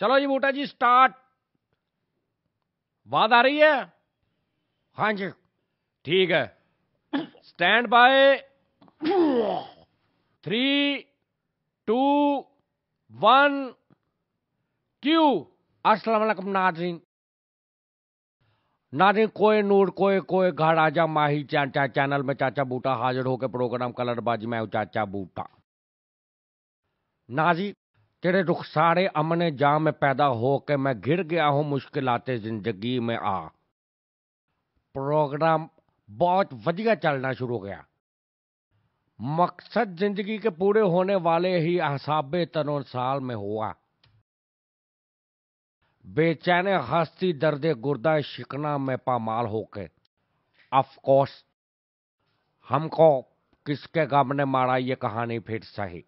चलो जी बूटा जी स्टार्ट बात आ रही है? हाँ जी, ठीक है। Stand by three two one cue वालेकुम नाजरीन नाजरीन कोई नूर, कोई कोई घर आजा माही चाचा, चैनल में चाचा बूटा हाजिर होकर प्रोग्राम कलरबाजी मैं चाचा बूटा। नाजी तेरे रुखसारे अमने जाम में पैदा हो के मैं गिर गया हूँ मुश्किलाते ज़िंदगी में आ। प्रोग्राम बहुत वजिया चलना शुरू हो गया। मकसद ज़िंदगी के पूरे होने वाले ही अहसाबे तनो साल में हुआ। बेचैन हस्ती दर्दे गुर्दा शिकना में पामाल होके। अफकोर्स हमको किसके गम ने मारा ये कहानी फिर सही।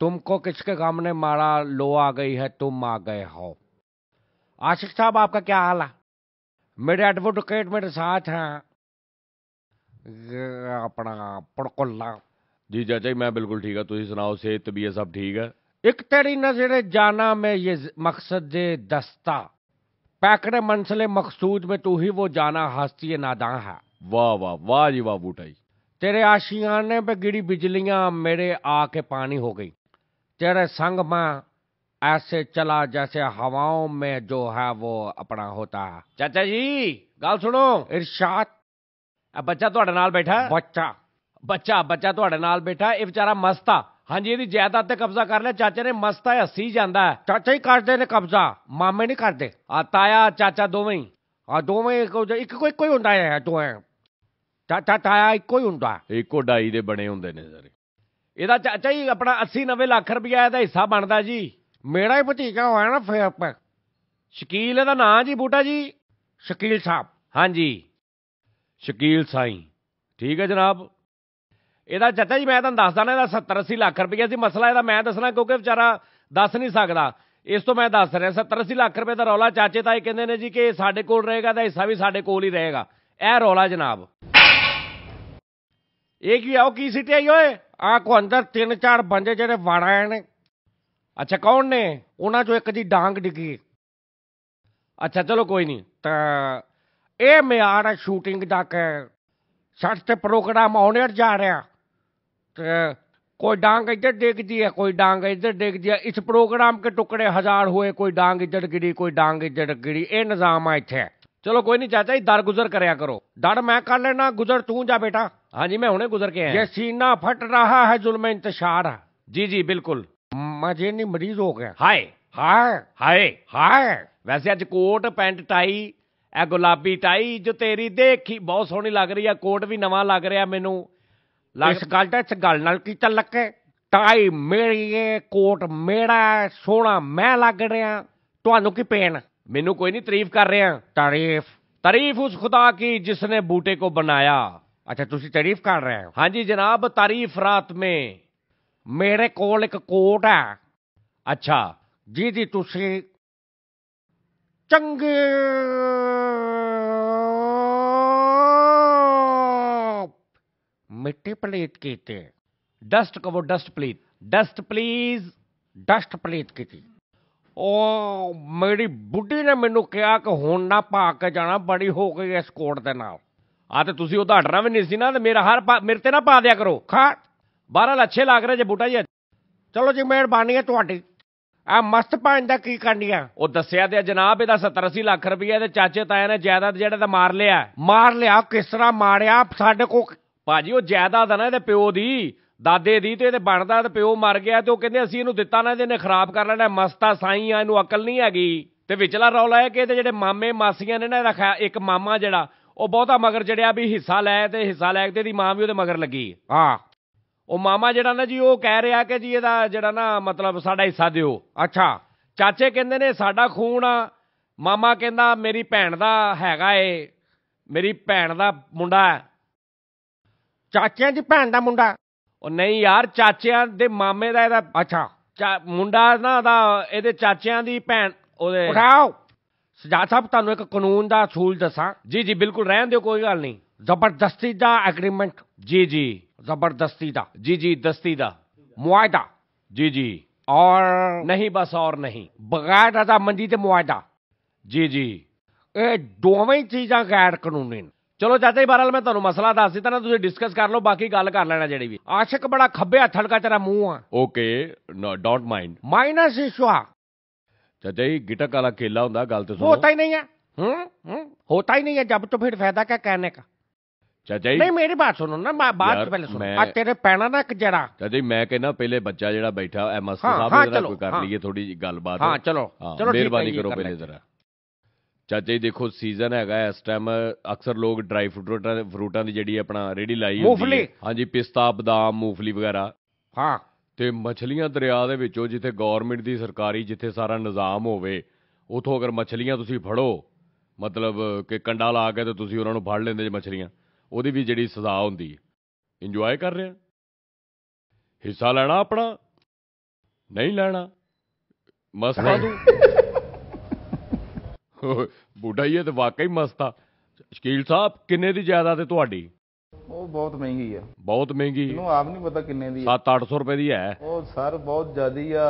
तुमको किसके गम ने मारा लो आ गई है तुम आ गए हो। आशिक साहब आपका क्या हाल है? मेरे एडवोकेट मेरे साथ हैं। अपना पड़कोला जी चाचा जी मैं बिल्कुल ठीक है तुम सुनाओ सेहत तबीयत सब ठीक है? एक तेरी नज़र जाना में ये मकसद दस्ता। पैकड़े मनसले मकसूद में तू ही वो जाना हस्ती नादा है। वाह वाह वाह जी वाह बूटाई तेरे आशियाने पे गिरी बिजलियाँ मेरे आके पानी हो गई। तेरे संग में ऐसे चला जैसे हवाओं में जो है वो अपना होता है ਚਾਚਾ ਜੀ ਗੱਲ ਸੁਣੋ इरशाद ਆ ਬੱਚਾ ਤੁਹਾਡੇ ਨਾਲ ਬੈਠਾ ਹੈ? बच्चा ਬੱਚਾ ਬੱਚਾ ਤੁਹਾਡੇ ਨਾਲ ਬੈਠਾ ਇਹ ਵਿਚਾਰਾ ਮਸਤ ਆ ਹਾਂਜੀ ਇਹਦੀ ਜਾਇਦਾਦ ਤੇ ਕਬਜ਼ਾ ਕਰ ਲਿਆ ਚਾਚੇ ਨੇ ਮਸਤ ਆ ਹੱਸੀ ਜਾਂਦਾ ਹੈ। चाचा ही करते ने कब्जा मामे नहीं करते ਆ ਤਾਇਆ ਚਾਚਾ ਦੋਵੇਂ ਹੀ ਆ ਦੋਵੇਂ ਇੱਕ ਇੱਕ ਕੋਈ ਕੋਈ ਹੁੰਦਾ ਹੈ ਦੋਵੇਂ ਚਾਚਾ ਤਾਇਆ ਇੱਕੋ ਹੀ ਹੁੰਦਾ ਇੱਕੋ ਡਾਈ ਦੇ ਬਣੇ ਹੁੰਦੇ ਨੇ ਸਾਰੇ ਇਹਦਾ ਚਾਚਾ ਜੀ ਆਪਣਾ 80 90 ਲੱਖ ਰੁਪਇਆ ਇਹਦਾ ਹਿੱਸਾ ਬਣਦਾ ਜੀ। ਮੇਰਾ ਹੀ ਭਤੀਜਾ ਹੋਇਆ ਨਾ ਫੇਰ ਪਰ ਸ਼ਕੀਲ ਇਹਦਾ ਨਾਂ ਜੀ ਬੂਟਾ ਜੀ। ਸ਼ਕੀਲ ਸਾਹਿਬ। ਹਾਂਜੀ। ਸ਼ਕੀਲ ਸਾਈ। ਠੀਕ ਹੈ ਜਨਾਬ। ਇਹਦਾ ਚਾਚਾ ਜੀ ਮੈਂ ਤੁਹਾਨੂੰ ਦੱਸਦਾ ਨਾ ਇਹਦਾ 70 80 ਲੱਖ ਰੁਪਇਆ ਸੀ। ਮਸਲਾ ਇਹਦਾ ਮੈਂ ਦੱਸਣਾ ਕਿਉਂਕਿ ਵਿਚਾਰਾ ਦੱਸ ਨਹੀਂ ਸਕਦਾ। ਇਸ ਤੋਂ ਮੈਂ ਦੱਸ ਰਿਹਾ 70 80 ਲੱਖ ਰੁਪਏ ਦਾ ਰੌਲਾ ਚਾਚੇ ਤਾਏ ਕਹਿੰਦੇ ਨੇ ਜੀ ਕਿ ਇਹ ਸਾਡੇ ਕੋਲ ਰਹੇਗਾ ਤਾਂ ਹਿੱਸਾ ਵੀ ਸਾਡੇ ਕੋਲ ਹੀ ਰਹੇਗਾ। ਇਹ ਰੌਲਾ ਜਨਾਬ। ਇਹ ਕੀ ਆਓ ਕੀ ਸਿੱਟਿਆ ਈ ਓਏ ਆ ਕੋ ਅੰਦਰ ਤਿੰਨ ਚਾਰ ਬੰਦੇ ਜਿਹੜੇ ਵੜ ਆਏ ਨੇ ਅੱਛਾ ਕੌਣ ਨੇ ਉਹਨਾਂ ਚੋਂ ਇੱਕ ਦੀ ਡਾਂਗ ਡਿੱਗੀ ਅੱਛਾ ਚਲੋ ਕੋਈ ਨਹੀਂ ਤਾਂ ਇਹ ਮਿਆਰ ਹੈ ਸ਼ੂਟਿੰਗ ਦਾ ਕਿ ਸੱਚ ਤੇ ਪ੍ਰੋਗਰਾਮ ਆਉਣੇ ਜਾ ਰਿਹਾ ਤੇ कोई डांग इधर देखती है कोई डांग इधर देखती है इस प्रोग्राम के टुकड़े हजार हुए कोई डांग इधर गिरी कोई डांग इधर गिरी ये निजाम है इतने ਚਲੋ ਕੋਈ ਨਹੀਂ ਚਾਚਾ ਜੀ ਦਰ ਗੁਜ਼ਰ ਕਰਿਆ ਕਰੋ डर मैं कर लेना गुजर तू जा बेटा ਹਾਂਜੀ ਮੈਂ ਹੁਣੇ ਗੁਜ਼ਰ ਕੇ ये ਆਇਆ सीना फट रहा है जुल्म इंतशार है ਜੀ ਜੀ ਬਿਲਕੁਲ मजे नहीं मरीज हो गया ਹਾਏ हाय ਹਾਏ हाय ਵੈਸੇ ਅੱਜ ਕੋਟ ਪੈਂਟ ਟਾਈ ਇਹ ਗੁਲਾਬੀ ਟਾਈ ਜੋ ਤੇਰੀ ਦੇਖੀ ਬਹੁਤ ਸੋਹਣੀ ਲੱਗ ਰਹੀ ਆ ਕੋਟ ਵੀ ਨਵਾਂ ਲੱਗ ਰਿਹਾ ਮੈਨੂੰ ਲੱਗ ਇਸ ਗੱਲ ਦਾ ਇਸ ਗੱਲ ਨਾਲ ਕੀ ਚੱਲਕ ਹੈ ਟਾਈ ਮੇਰੀ ਹੈ ਕੋਟ ਮੇਰਾ ਹੈ, ਸੋਹਣਾ ਮੈਂ ਲੱਗ ਰਿਹਾ ਤੁਹਾਨੂੰ ਕੀ ਪੇਨ ਮੈਨੂੰ ਕੋਈ ਨਹੀਂ ਤਾਰੀਫ ਕਰ ਰਿਹਾ ਤਾਰੀਫ ਤਾਰੀਫ ਉਸ ਖੁਦਾ ਕੀ ਜਿਸਨੇ ਬੂਟੇ को बनाया ਅੱਛਾ, ਤੁਸੀਂ ਤਾਰੀਫ ਕਰ ਰਹੇ ਹੋ? ਹਾਂਜੀ ਜਨਾਬ, ਤਾਰੀਫ ਰਾਤ में ਮੇਰੇ ਕੋਲ ਇੱਕ ਕੋਟ ਹੈ। ਅੱਛਾ, ਜਿਹਦੀ ਤੁਸੀਂ ਚੰਗੇ ਮਿੱਟੀ ਪਲੇਟ ਕੀਤੇ। ਡਸਟ ਕਵੋ, ਡਸਟ ਪਲੀਤ ਡਸਟ ਪਲੀਜ਼, ਡਸਟ ਪਲੀਤ ਕੀਤੀ। ਉਹ ਮੇਰੀ ਬੁੱਢੀ ਨੇ ਮੈਨੂੰ ਕਿਹਾ ਕਿ ਹੁਣ ਨਾ ਪਾ ਕੇ ਜਾਣਾ, ਬੜੀ ਹੋ ਗਈ ਇਸ ਕੋਟ ਦੇ ਨਾਲ। ਆ ਤੇ ਤੁਸੀਂ ਉਹਦਾ ਹਟਣਾ ਵੀ ਨਹੀਂ ਸੀ ਨਾ, ਤੇ ਮੇਰਾ ਹਰ ਪਾ- ਮੇਰੇ ਤੇ ਨਾ ਪਾ ਦਿਆ ਕਰੋ। ਖਾ। ਬਾਹਰ ਅੱਛੇ ਲੱਗ ਰਹੇ ਜੇ ਬੂਟਾ ਜੀ ਚਲੋ ਜੀ ਮਿਹਰਬਾਨੀ ਹੈ ਤੁਹਾਡੀ। ਆ ਮਸਤ ਭੈਣ ਦਾ ਕੀ ਕਰਨੀ ਉਹ ਦੱਸਿਆ ਤੇ ਜਨਾਬ, ਇਹਦਾ 70 80 ਲੱਖ ਰੁਪਏ ਦੇ ਚਾਚੇ ਤਾਇਆ ਨੇ ਜਾਇਦਾਦ ਜਿਹੜਾ ਤਾਂ ਮਾਰ ਲਿਆ। ਮਾਰ ਲਿਆ, ਕਿਸ ਤਰ੍ਹਾਂ ਮਾਰਿਆ? ਸਾਡੇ ਕੋ ਭਾਜੀ, ਉਹ ਜਾਇਦਾਦ ਆ ਨਾ ਇਹਦੇ ਪਿਓ ਦੀ, ਦਾਦੇ ਦੀ ਤੇ ਇਹਦੇ ਬਣਦਾ ਤੇ ਪਿਓ ਮਰ ਗਿਆ ਤੇ ਉਹ ਕਹਿੰਦੇ ਅਸੀਂ ਇਹਨੂੰ ਦਿੱਤਾ ਨਾ ਇਹਨੇ ਖਰਾਬ ਕਰ ਲੈਣਾ, ਮਸਤਾ ਸਾਈ ਆ, ਇਹਨੂੰ ਅਕਲ ਨਹੀਂ ਹੈਗੀ। ਤੇ ਵਿਚਲਾ ਰੌਲਾ ਹੈ ਕਿ ਇਹਦੇ ਜਿਹੜੇ ਮਾਮੇ ਮਾਸੀਆਂ ਨੇ ਨਾ, ਇਹਦਾ ਖਿਆ- ਇੱਕ ਮਾਮਾ ਜਿਹੜਾ ਉਹ ਬਹੁਤਾ ਮਗਰ ਜੜਿਆ ਵੀ ਹਿੱਸਾ ਲੈ ਤੇ ਹਿੱਸਾ ਲੈ ਕੇ ਇਹਦੀ ਮਾਂ ਵੀ ਉਹਦੇ ਮਗਰ ਲੱਗੀ। ਹਾਂ। ਉਹ ਮਾਮਾ ਜਿਹੜਾ ਨਾ ਜੀ ਉਹ ਕਹਿ ਰਿਹਾ ਕਿ ਜੀ ਇਹਦਾ ਜਿਹੜਾ ਨਾ ਮਤਲਬ ਸਾਡਾ ਹਿੱਸਾ ਦਿਓ। ਅੱਛਾ। ਚਾਚੇ ਕਹਿੰਦੇ ਨੇ ਸਾਡਾ ਖੂਨ ਆ। ਮਾਮਾ ਕਹਿੰਦਾ ਮੇਰੀ ਭੈਣ ਦਾ ਹੈਗਾ ਏ। ਮੇਰੀ ਭੈਣ ਦਾ ਮੁੰਡਾ ਚਾਚਿਆਂ ਦੀ ਭੈਣ ਦਾ ਮੁੰਡਾ? ਉਹ ਨਹੀਂ ਯਾਰ ਚਾਚਿਆਂ ਦੇ ਮਾਮੇ ਦਾ ਇਹਦਾ ਅੱਛਾ। ਮੁੰਡਾ ਨਾ ਦਾ ਇਹਦੇ ਚਾਚਿਆਂ ਦੀ ਭੈਣ ਉਹਦੇ ਉਠਾਓ। ਸਜਾ ਸਾਹਿਬ ਤੁਹਾਨੂੰ ਇੱਕ ਕਾਨੂੰਨ ਦਾ ਅਸੂਲ ਦੱਸਾਂ। ਜੀ ਜੀ ਬਿਲਕੁਲ ਰਹਿਣ ਦਿਓ ਕੋਈ ਗੱਲ ਨਹੀਂ। ਜ਼ਬਰਦਸਤੀ ਦਾ ਐਗਰੀਮੈਂਟ ਜੀ ਜੀ ਜ਼ਬਰਦਸਤੀ ਦਾ। ਜੀ ਜੀ ਦਸਤੀ ਦਾ। ਮੁਆਇਦਾ। ਜੀ ਜੀ ਔਰ ਨਹੀਂ ਬਸ ਔਰ ਨਹੀਂ। ਬਗੈਰ ਰਜ਼ਾਮੰਦੀ ਤੇ ਮੁਆਇਦਾ। ਜੀ ਜੀ ਇਹ ਦੋਵੇਂ ਚੀਜ਼ਾਂ ਗੈਰ ਕਾਨੂੰਨੀ ਨੇ। ਚਲੋ ਚਾਚਾ ਜੀ ਬਹਰਾਲ ਮੈਂ ਤੁਹਾਨੂੰ ਮਸਲਾ ਦੱਸ ਦਿੱਤਾ ਨਾ ਤੁਸੀਂ ਡਿਸਕਸ ਕਰ ਲਓ ਬਾਕੀ ਗੱਲ ਕਰ ਲੈਣਾ ਜਿਹੜੀ ਵੀ। ਆਸ਼ਿਕ ਬੜਾ ਖੱਬੇ ਹੱਥੜ ਦਾ ਤੇਰਾ ਮੂੰਹ ਆ। ਓਕੇ ਡੋਂਟ ਮਾਈਂਡ ਮਾਈਨਸ ਇਸ਼ੂਆ ਚਾਚਾ ਜੀ ਗਿਟਕ ਵਾਲਾ ਕੇਲਾ ਹੁੰਦਾ ਗੱਲ ਤੇ ਸੁਣੋ होता ही नहीं है हम्म हम्म होता ही नहीं है जब तो फिर फायदा क्या कहने का ਚਾਚਾ ਜੀ नहीं मेरी बात सुनो ना मैं बात यार, पहले सुनो मैं- आज तेरे पैना ना एक जरा ਚਾਚਾ ਜੀ ਮੈਂ ਕਹਿੰਦਾ ਪਹਿਲੇ ਬੱਚਾ ਜਿਹੜਾ ਬੈਠਾ ਐ ਮਸਤਰ ਹਾਂ, ਸਾਹਿਬ ਹਾਂ, ਇਹਦੇ ਨਾਲ ਚਲੋ, ਕੋਈ ਕਰ ਹਾਂ। ਲਈਏ ਥੋੜੀ ਜਿਹੀ ਗੱਲਬਾਤ हाँ चलो ਹਾਂ, चलो ठीक है, ਮਿਹਰਬਾਨੀ ये ਕਰੋ कर ਪਹਿਲੇ लेते हैं। ਜ਼ਰਾ ਚਾਚਾ ਜੀ ਦੇਖੋ ਸੀਜ਼ਨ ਹੈਗਾ ਇਸ ਟਾਈਮ ਅਕਸਰ ਲੋਕ ਡਰਾਈ ਫਰੂਟਾਂ ਫਰੂਟਾਂ ਦੀ ਜਿਹੜੀ ਆਪਣਾ ਰੇੜੀ ਲਾਈ ਹੁੰਦੀ ਮੂੰਗਫਲੀ। ਹੈ ਹਾਂਜੀ ਪਿਸਤਾ ਬਦਾਮ ਮੂੰਗਫਲੀ ਵਗੈਰਾ हाँ ਤੇ ਮੱਛਲੀਆਂ ਦਰਿਆ ਦੇ ਵਿੱਚੋਂ ਜਿੱਥੇ ਗਵਰਨਮੈਂਟ ਦੀ ਸਰਕਾਰੀ ਜਿੱਥੇ ਸਾਰਾ ਨਿਜ਼ਾਮ ਹੋਵੇ ਉਥੋਂ ਅਗਰ ਮੱਛਲੀਆਂ ਤੁਸੀਂ ਫੜੋ ਮਤਲਬ ਕਿ ਕੰਡਾ ਲਾ ਕੇ ਤੇ ਤੁਸੀਂ ਉਹਨਾਂ ਨੂੰ ਫੜ ਲੈਂਦੇ ਜੇ ਮੱਛਲੀਆਂ ਉਹਦੀ ਵੀ ਜਿਹੜੀ ਸਜ਼ਾ ਹੁੰਦੀ ਹੈ। ਇੰਜੋਏ ਕਰ ਰਿਹਾ ਹਿੱਸਾ ਲੈਣਾ ਆਪਣਾ? ਨਹੀਂ ਲੈਣਾ? ਮਸਤਾ ਤੂੰ? ਬੁੱਢਾ ਹੀ ਹੈ ਤੇ ਵਾਕਈ ਮਸਤਾ ਸ਼ਕੀਲ ਸਾਹਿਬ ਕਿੰਨੇ ਦੀ ਜਾਇਦਾਦ ਹੈ ਤੁਹਾਡੀ? ਉਹ ਬਹੁਤ ਮਹਿੰਗੀ ਆ। ਬਹੁਤ ਮਹਿੰਗੀ। ਇਹਨੂੰ ਆਪ ਨਹੀਂ ਪਤਾ ਕਿੰਨੇ ਦੀ 7-800 ਰੁਪਏ ਦੀ ਹੈ। ਉਹ ਸਰ ਬਹੁਤ ਜ਼ਿਆਦੀ ਆ।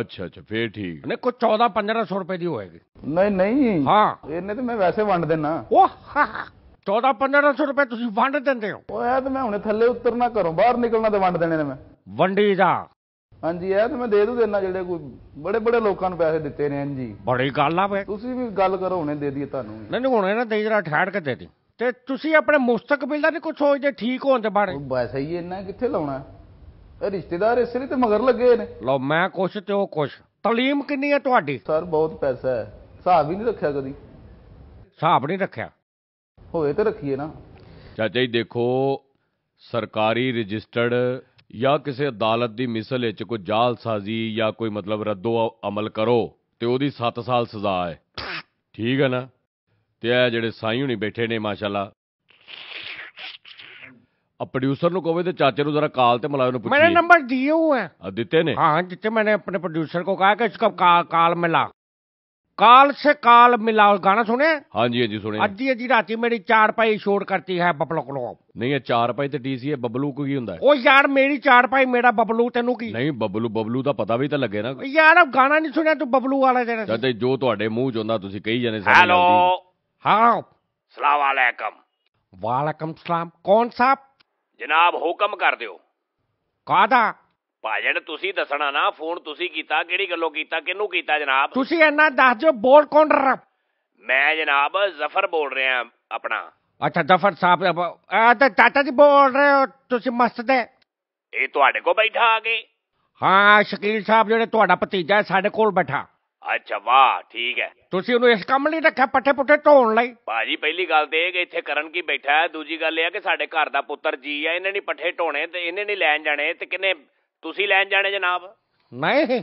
ਅੱਛਾ ਅੱਛਾ ਫੇਰ ਠੀਕ। ਨਹੀਂ ਕੋ 14 1500 ਰੁਪਏ ਦੀ ਹੋਏਗੀ। ਨਹੀਂ ਨਹੀਂ। ਹਾਂ। ਇਹਨੇ ਤੇ ਮੈਂ ਵੈਸੇ ਵੰਡ ਦੇਣਾ। ਉਹ 14 1500 ਰੁਪਏ ਤੁਸੀਂ ਵੰਡ ਦਿੰਦੇ ਹੋ। ਉਹ ਐ ਤੇ ਮੈਂ ਹੁਣੇ ਥੱਲੇ ਉਤਰਨਾ ਘਰੋਂ ਬਾਹਰ ਨਿਕਲਣਾ ਤੇ ਵੰਡ ਦੇਣੇ ਨੇ ਮੈਂ। ਵੰਡੀ ਦਾ। ਹਾਂਜੀ ਐ ਤੇ ਮੈਂ ਦੇ ਦੂ ਦੇਣਾ ਜਿਹੜੇ ਕੋਈ ਬੜੇ ਬੜੇ ਲੋਕਾਂ ਨੂੰ ਪੈਸੇ ਦਿੱਤੇ ਨੇ ਜੀ ਬੜੀ ਗੱਲ ਆ ਵੇ। ਤੁਸੀਂ ਵੀ ਗੱਲ ਕਰੋ ਹੁਣੇ ਦੇ ਦਈਏ ਤੁਹਾਨੂੰ ਨਹੀਂ ਨਹੀਂ ਹੁਣੇ ਨਾ ਦੇ ਜਰਾ ਠਾੜ ਕੇ ਦੇ ਦੇ। ਤੇ ਤੁਸੀਂ ਆਪਣੇ ਮੁਸਤਕਬਲ ਦਾ ਨਹੀਂ ਕੁਝ ਸੋਚਦੇ ਠੀਕ ਹੋਣ ਦੇ ਬਾਰੇ। ਉਹ ਬਸ ਹੀ ਇੰਨਾ ਕਿੱਥੇ ਲਾਉਣਾ ਇਹ ਰਿਸ਼ਤੇਦਾਰ ਇਸੇ ਲਈ ਤੇ ਮਗਰ ਲੱਗੇ ਨੇ। ਲਓ ਮੈਂ ਕੁਛ ਤੇ ਉਹ ਕੁਛ। ਤਲੀਮ ਕਿੰਨੀ ਹੈ ਤੁਹਾਡੀ? ਸਰ ਬਹੁਤ ਪੈਸਾ ਹੈ। ਹਿਸਾਬ ਹੀ ਨਹੀਂ ਰੱਖਿਆ ਕਦੀ। ਹਿਸਾਬ ਨਹੀਂ ਰੱਖਿਆ? ਹੋਏ ਤੇ ਰੱਖੀਏ ਨਾ। ਚਾਚਾ ਜੀ ਦੇਖੋ ਸਰਕਾਰੀ ਰਜਿਸਟਰਡ ਜਾਂ ਕਿਸੇ ਅਦਾਲਤ ਦੀ ਮਿਸਲ ਵਿੱਚ ਕੋਈ ਜਾਲਸਾਜ਼ੀ ਜਾਂ ਕੋਈ ਮਤਲਬ ਰੱਦੋ ਅਮਲ ਕਰੋ ਤੇ ਉਹਦੀ 7 ਸਾਲ ਸਜ਼ਾ ਹੈ। ਠੀਕ ਹੈ ਨਾ? ਤੇ ਇਹ ਜਿਹੜੇ ਸਾਈ ਹੁਣੀ ਬੈਠੇ ਨੇ ਮਾਸ਼ਾਅੱਲਾ ਆ ਪ੍ਰੋਡਿਊਸਰ ਨੂੰ ਕਹੋਗੇ ਤੇ ਚਾਚੇ ਨੂੰ ਜ਼ਰਾ ਕਾਲ ਤੇ ਮਲਾਇਓ ਨੂੰ मैंने ਪੁੱਛੀਏ नंबर दिए हुए हैं ਆ ਦਿੱਤੇ ਨੇ हाँ जितने मैंने अपने प्रोड्यूसर को कहा कि इसका काल काल मिला काल से काल मिला गाना सुने ਹਾਂਜੀ ਹਾਂਜੀ ਸੁਣਿਆ अद्धी अद्धी राती मेरी चार पाई शोर करती है बबलू को ਨਹੀਂ ਇਹ ਚਾਰ ਪਾਈ ਤੇ ਟੀਸੀ ਹੈ ਬਬਲੂ ਕੋ ਕੀ ਹੁੰਦਾ ਹੈ? ओ यार मेरी चार पाई मेरा बबलू तेनू की ਨਹੀਂ ਬਬਲੂ ਬਬਲੂ ਦਾ ਪਤਾ ਵੀ ਤਾਂ ਲੱਗੇ ਨਾ यार अब गाना नहीं सुना तू बबलू वाला तेरे ਚਾਚਾ ਜੀ ਜੋ ਤੁਹਾਡੇ ਮੂੰਹ ਚ ਹੁੰਦਾ ਤੁਸੀਂ ਕਹੀ ਜਾਂਦੇ ਸਾਰੀ हेलो ਗੱਲ ਦੀ। हाँ ਸਲਾਮ ਅਲੈਕਮ वालेकुम सलाम कौन साहब ਜਨਾਬ ਹੁਕਮ ਕਰ ਦਿਓ ਕਾਦਾ ਭਾਜਣ ਤੁਸੀਂ ਦੱਸਣਾ ਨਾ ਫੋਨ ਤੁਸੀਂ ਕੀਤਾ ਕਿਹੜੀ ਗੱਲੋਂ ਕੀਤਾ ਕਿਹਨੂੰ ਕੀਤਾ ਜਨਾਬ ਤੁਸੀਂ ਇੰਨਾ ਦੱਸ ਦਿਓ ਬੋਲ ਕੌਣ ਰ ਮੈਂ ਜਨਾਬ ਜ਼ਫਰ ਬੋਲ ਰਿਹਾ ਆਪਣਾ ਅੱਛਾ ਜਫਰ ਸਾਹਿਬ ਆ ਤਾਂ ਚਾਚਾ ਜੀ ਬੋਲ ਰਹੇ ਹੋ ਤੁਸੀਂ ਮਸਤ ਦੇ ਇਹ ਤੁਹਾਡੇ ਕੋਲ ਬੈਠਾ ਆ ਕੇ ਹਾਂ ਸ਼ਕੀਲ ਸਾਹਿਬ ਜਿਹੜੇ ਤੁਹਾਡਾ ਭਤੀਜਾ ਹੈ ਸਾਡੇ ਕੋਲ ਬੈਠਾ ਅੱਛਾ ਵਾਹ ਠੀਕ ਹੈ। ਤੁਸੀਂ ਉਹਨੂੰ ਇਸ ਕੰਮ ਲਈ ਰੱਖਿਆ ਪੱਠੇ ਪੁੱਠੇ ਧੋਣ ਲਈ? ਭਾਜੀ ਪਹਿਲੀ ਗੱਲ ਤੇ ਇਹ ਕਿ ਇੱਥੇ ਕਰਨ ਕੀ ਬੈਠਾ ਹੈ? ਦੂਜੀ ਗੱਲ ਇਹ ਹੈ ਕਿ ਸਾਡੇ ਘਰ ਦਾ ਪੁੱਤਰ ਜੀ ਆ ਇਹਨੇ ਨਹੀਂ ਪੱਠੇ ਢੋਣੇ ਤੇ ਇਹਨੇ ਨਹੀਂ ਲੈਣ ਜਾਣੇ ਤੇ ਕਿੰਨੇ ਤੁਸੀਂ ਲੈਣ ਜਾਣੇ ਜਨਾਬ? ਨਹੀਂ।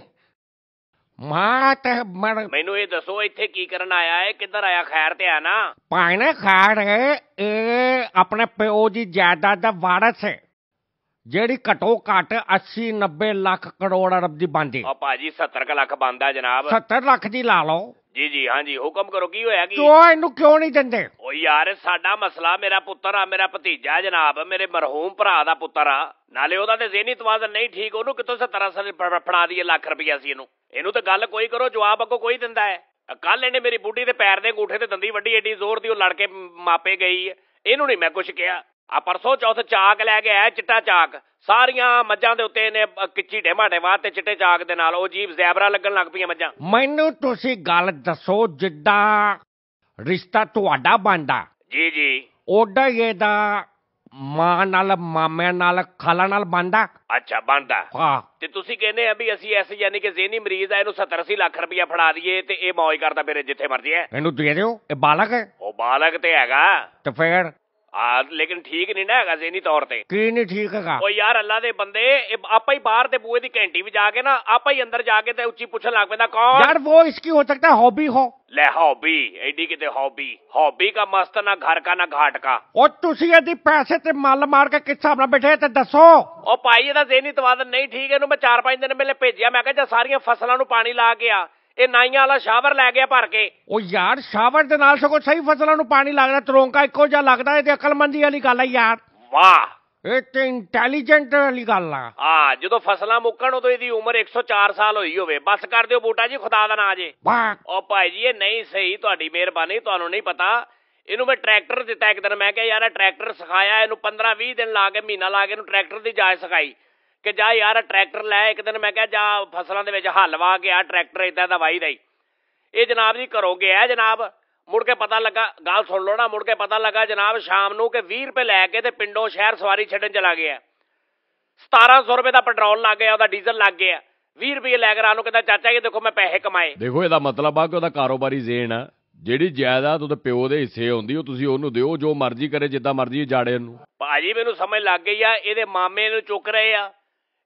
ਮਾਂ ਤੇ ਮਰ ਮੈਨੂੰ ਇਹ ਦੱਸੋ ਇੱਥੇ ਕੀ ਕਰਨ ਆਇਆ ਹੈ? ਕਿੱਧਰ ਆਇਆ? ਖੈਰ ਤੇ ਆ ਨਾ। ਪਾਣੇ ਖਾੜ ਇਹ ਆਪਣੇ ਪਿਓ ਦੀ ਜਾਇਦਾਦ ਦਾ ਵਾਰਸ ਹੈ। ਜਿਹੜੀ ਘਟੋ ਘਟ 80 90 ਲੱਖ ਕਰੋੜ ਅਰਬ ਦੀ ਬਣਦੀ। ਆ ਭਾਜੀ 70 ਲੱਖ ਬੰਦਾ ਜਨਾਬ। 70 ਲੱਖ ਦੀ ਲਾ ਲਓ। ਜੀ ਜੀ ਹਾਂਜੀ ਹੁਕਮ ਕਰੋ ਕੀ ਹੋਇਆ ਕੀ? ਕਿਉਂ ਇਹਨੂੰ ਕਿਉਂ ਨਹੀਂ ਦਿੰਦੇ? ਓ ਯਾਰ ਸਾਡਾ ਮਸਲਾ ਮੇਰਾ ਪੁੱਤਰ ਆ ਮੇਰਾ ਭਤੀਜਾ ਜਨਾਬ ਮੇਰੇ ਮਰਹੂਮ ਭਰਾ ਦਾ ਪੁੱਤਰ ਆ। ਨਾਲੇ ਉਹਦਾ ਤੇ ਜ਼ਿਹਨੀ ਤਵਾਜ਼ਨ ਨਹੀਂ ਠੀਕ ਉਹਨੂੰ ਕਿਤੋਂ 70 ਸਾਲ ਫੜਾ ਦਈਏ ਲੱਖ ਰੁਪਈਆ ਸੀ ਇਹਨੂੰ। ਇਹਨੂੰ ਤਾਂ ਗੱਲ ਕੋਈ ਕਰੋ ਜਵਾਬ ਅੱਗੋਂ ਕੋਈ ਦਿੰਦਾ ਹੈ। ਕੱਲ ਇਹਨੇ ਮੇਰੀ ਬੁੱਢੀ ਦੇ ਪੈਰ ਦੇ ਅੰਗੂਠੇ ਤੇ ਦੰਦੀ ਵੱਡੀ ਏਡੀ ਜ਼ੋਰ ਦੀ ਉਹ ਲੜ ਕੇ ਮਾਪੇ ਗਈ ਇਹਨੂੰ ਨਹੀਂ ਮੈਂ ਕੁਝ ਕਿਹਾ। ਆ ਪਰਸੋਂ ਚੌਥ ਚਾਕ ਲੈ ਕੇ ਆਇਆ ਚਿੱਟਾ ਚਾਕ। ਸਾਰੀਆਂ ਮੱਝਾਂ ਦੇ ਉੱਤੇ ਅ, ਕਿੱਚੀ ਢੇਮਾਟੇ ਵਾਹ ਤੇ ਚਿੱਟੇ ਚਾਕ ਦੇ ਨਾਲ ਉਹ ਜੀਬ ਜ਼ੈਬਰਾ ਲੱਗਣ ਲੱਗ ਪਈਆਂ ਮੱਝਾਂ। ਮੈਨੂੰ ਤੁਸੀਂ ਗੱਲ ਦੱਸੋ ਜਿੱਦਾਂ ਰਿਸ਼ਤਾ ਤੁਹਾਡਾ ਬਣਦਾ। ਜੀ ਜੀ। ਉਹਦਾ ਇਹਦਾ ਮਾਂ ਨਾਲ ਮਾਮਿਆਂ ਨਾਲ ਖਾਲਾ ਨਾਲ ਬਣਦਾ? ਅੱਛਾ ਬਣਦਾ। ਹਾਂ। ਤੇ ਤੁਸੀਂ ਕਹਿੰਦੇ ਆ ਵੀ ਅਸੀਂ ਐਸ ਯਾਨੀ ਕਿ ਜ਼ੇਨੀ ਮਰੀਜ਼ ਆ ਇਹਨੂੰ 70 80 ਲੱਖ ਰੁਪਇਆ ਫੜਾ ਦਈਏ ਤੇ ਇਹ ਮौज ਕਰਦਾ ਮੇਰੇ ਜਿੱਥੇ ਮਰਜ਼ੀ ਹੈ। ਇਹਨੂੰ ਦੇ ਦਿਓ ਇਹ ਬਾਲਕ ਹੈ। ਉਹ ਬਾਲਗ ਤੇ ਹੈਗਾ। ਤੇ ਫੇਰ? ਆ ਲੇਕਿਨ ਠੀਕ ਨਹੀਂ ਨਾ ਹੈਗਾ ਜ਼ੇਨੀ ਤੌਰ ਤੇ ਕੀ ਨਹੀਂ ਠੀਕ ਹੈਗਾ ਉਹ ਯਾਰ ਅੱਲਾ ਦੇ ਬੰਦੇ ਇਹ ਆਪਾ ਹੀ ਬਾਹਰ ਤੇ ਬੂਏ ਦੀ ਘੰਟੀ ਵੀ ਜਾ ਕੇ ਨਾ ਆਪਾ ਹੀ ਅੰਦਰ ਜਾ ਕੇ ਤੇ ਉੱਚੀ ਪੁੱਛਣ ਲੱਗ ਪੈਂਦਾ ਕੌਣ यार वो इसकी हो सकता है हॉबी हो ਲੈ ਹੌਬੀ ਐਡੀ ਕਿਤੇ ਹੌਬੀ ਹੌਬੀ का ਮਸਤ ਨਾ ਘਰ का ਨਾ ਘਾਟ का और ਤੁਸੀਂ ਇਹਦੀ ਪੈਸੇ ਤੇ ਮੱਲ ਮਾਰ ਕੇ ਕਿਸ ਹਿਸਾਬ ਨਾਲ ਬੈਠੇ ਤੇ ਦੱਸੋ ਉਹ ਭਾਈ ਇਹਦਾ ਜ਼ੇਨੀ ਤਵਾਜ਼ਨ ਨਹੀਂ ਠੀਕ ਇਹਨੂੰ ਮੈਂ 4-5 ਦਿਨ ਪਹਿਲੇ ਭੇਜਿਆ ਮੈਂ ਕਿਹਾ ਜੇ ਸਾਰੀਆਂ ਫਸਲਾਂ ਨੂੰ ਪਾਣੀ ਲਾ ਕੇ ਆ ਇਹ ਨਾਈਆਂ ਵਾਲਾ ਸ਼ਾਵਰ ਲੈ ਗਿਆ ਭਰ ਕੇ। ਉਹ ਯਾਰ ਸ਼ਾਵਰ ਦੇ ਨਾਲ ਸਗੋਂ ਸਹੀ ਫਸਲਾਂ ਨੂੰ ਪਾਣੀ ਲੱਗਦਾ ਤਰੋਂਕਾ ਇੱਕੋ ਜਿਹਾ ਲੱਗਦਾ ਇਹ ਤੇ ਅਕਲਮੰਦੀ ਵਾਲੀ ਗੱਲ ਹੈ ਯਾਰ। ਵਾਹ। ਇਹ ਤੇ ਇੰਟੈਲੀਜੈਂਟ ਵਾਲੀ ਗੱਲ ਆ। ਹਾਂ ਜਦੋਂ ਫਸਲਾਂ ਮੁੱਕਣ ਉਦੋਂ ਇਹਦੀ ਉਮਰ 104 ਸਾਲ ਹੋਈ ਹੋਵੇ। ਬਸ ਕਰ ਦਿਓ ਬੂਟਾ ਜੀ ਖੁਦਾ ਦਾ ਨਾਂ ਜੇ। ਵਾਹ। ਉਹ ਭਾਈ ਜੀ ਇਹ ਨਹੀਂ ਸਹੀ ਤੁਹਾਡੀ ਮਿਹਰਬਾਨੀ ਤੁਹਾਨੂੰ ਨਹੀਂ ਪਤਾ। ਇਹਨੂੰ ਮੈਂ ਟਰੈਕਟਰ ਦਿੱਤਾ ਇੱਕ ਦਿਨ ਮੈਂ ਕਿਹਾ ਯਾਰ ਇਹ ਟਰੈਕਟਰ ਸਿਖਾਇਆ ਇਹਨੂੰ 15 20 ਦਿਨ ਲਾ ਕੇ ਮਹੀਨਾ ਲਾ ਕੇ ਇਹਨੂੰ ਟਰੈਕਟਰ ਦੀ ਜਾਚ ਸਿਖਾਈ। ਕਿ ਜਾ ਯਾਰ ਟਰੈਕਟਰ ਲੈ ਇੱਕ ਦਿਨ ਮੈਂ ਕਿਹਾ ਜਾ ਫਸਲਾਂ ਦੇ ਵਿੱਚ ਹੱਲ ਵਾ ਕੇ ਆ ਟਰੈਕਟਰ ਇਦਾਂ ਦਾ ਵਾਈ ਦਾ ਹੀ ਇਹ ਜਨਾਬ ਜੀ ਘਰੋਂ ਗਿਆ ਜਨਾਬ ਮੁੜ ਕੇ ਪਤਾ ਲੱਗਾ ਗੱਲ ਸੁਣ ਲਓ ਨਾ ਮੁੜ ਕੇ ਪਤਾ ਲੱਗਾ ਜਨਾਬ ਸ਼ਾਮ ਨੂੰ ਕਿ 20 ਰੁਪਏ ਲੈ ਕੇ ਤੇ ਪਿੰਡੋਂ ਸ਼ਹਿਰ ਸਵਾਰੀ ਛੱਡਣ ਚਲਾ ਗਿਆ 1700 ਰੁਪਏ ਦਾ ਪੈਟਰੋਲ ਲੱਗ ਗਿਆ ਉਹਦਾ ਡੀਜ਼ਲ ਲੱਗ ਗਿਆ। 20 ਰੁਪਏ ਲੈ ਕੇ ਰਾਨੂੰ ਕਹਿੰਦਾ ਚਾਚਾ ਜੀ ਦੇਖੋ ਮੈਂ ਪੈਸੇ ਕਮਾਏ। ਦੇਖੋ ਇਹਦਾ ਮਤਲਬ ਆ ਕਿ ਉਹਦਾ ਕਾਰੋਬਾਰੀ ਜ਼ੇਨ ਆ। ਜਿਹੜੀ ਜਾਇਦਾਦ ਉਹਦੇ ਪਿਓ ਦੇ ਹਿੱਸੇ ਹੁੰਦੀ ਉਹ ਤੁਸੀਂ ਉਹਨੂੰ ਦਿਓ ਜੋ ਮਰਜ਼ੀ ਕਰੇ ਜਿੱਦਾਂ ਮਰਜ਼ੀ ਜਾੜੇ ਉਹਨੂੰ। ਭਾਜੀ ਮੈਨੂੰ ਸਮਝ ਲੱਗ ਗਈ ਆ ਇਹਦੇ ਮਾਮੇ ਨੂੰ ਚੁੱਕ ਰਹੇ ਆ।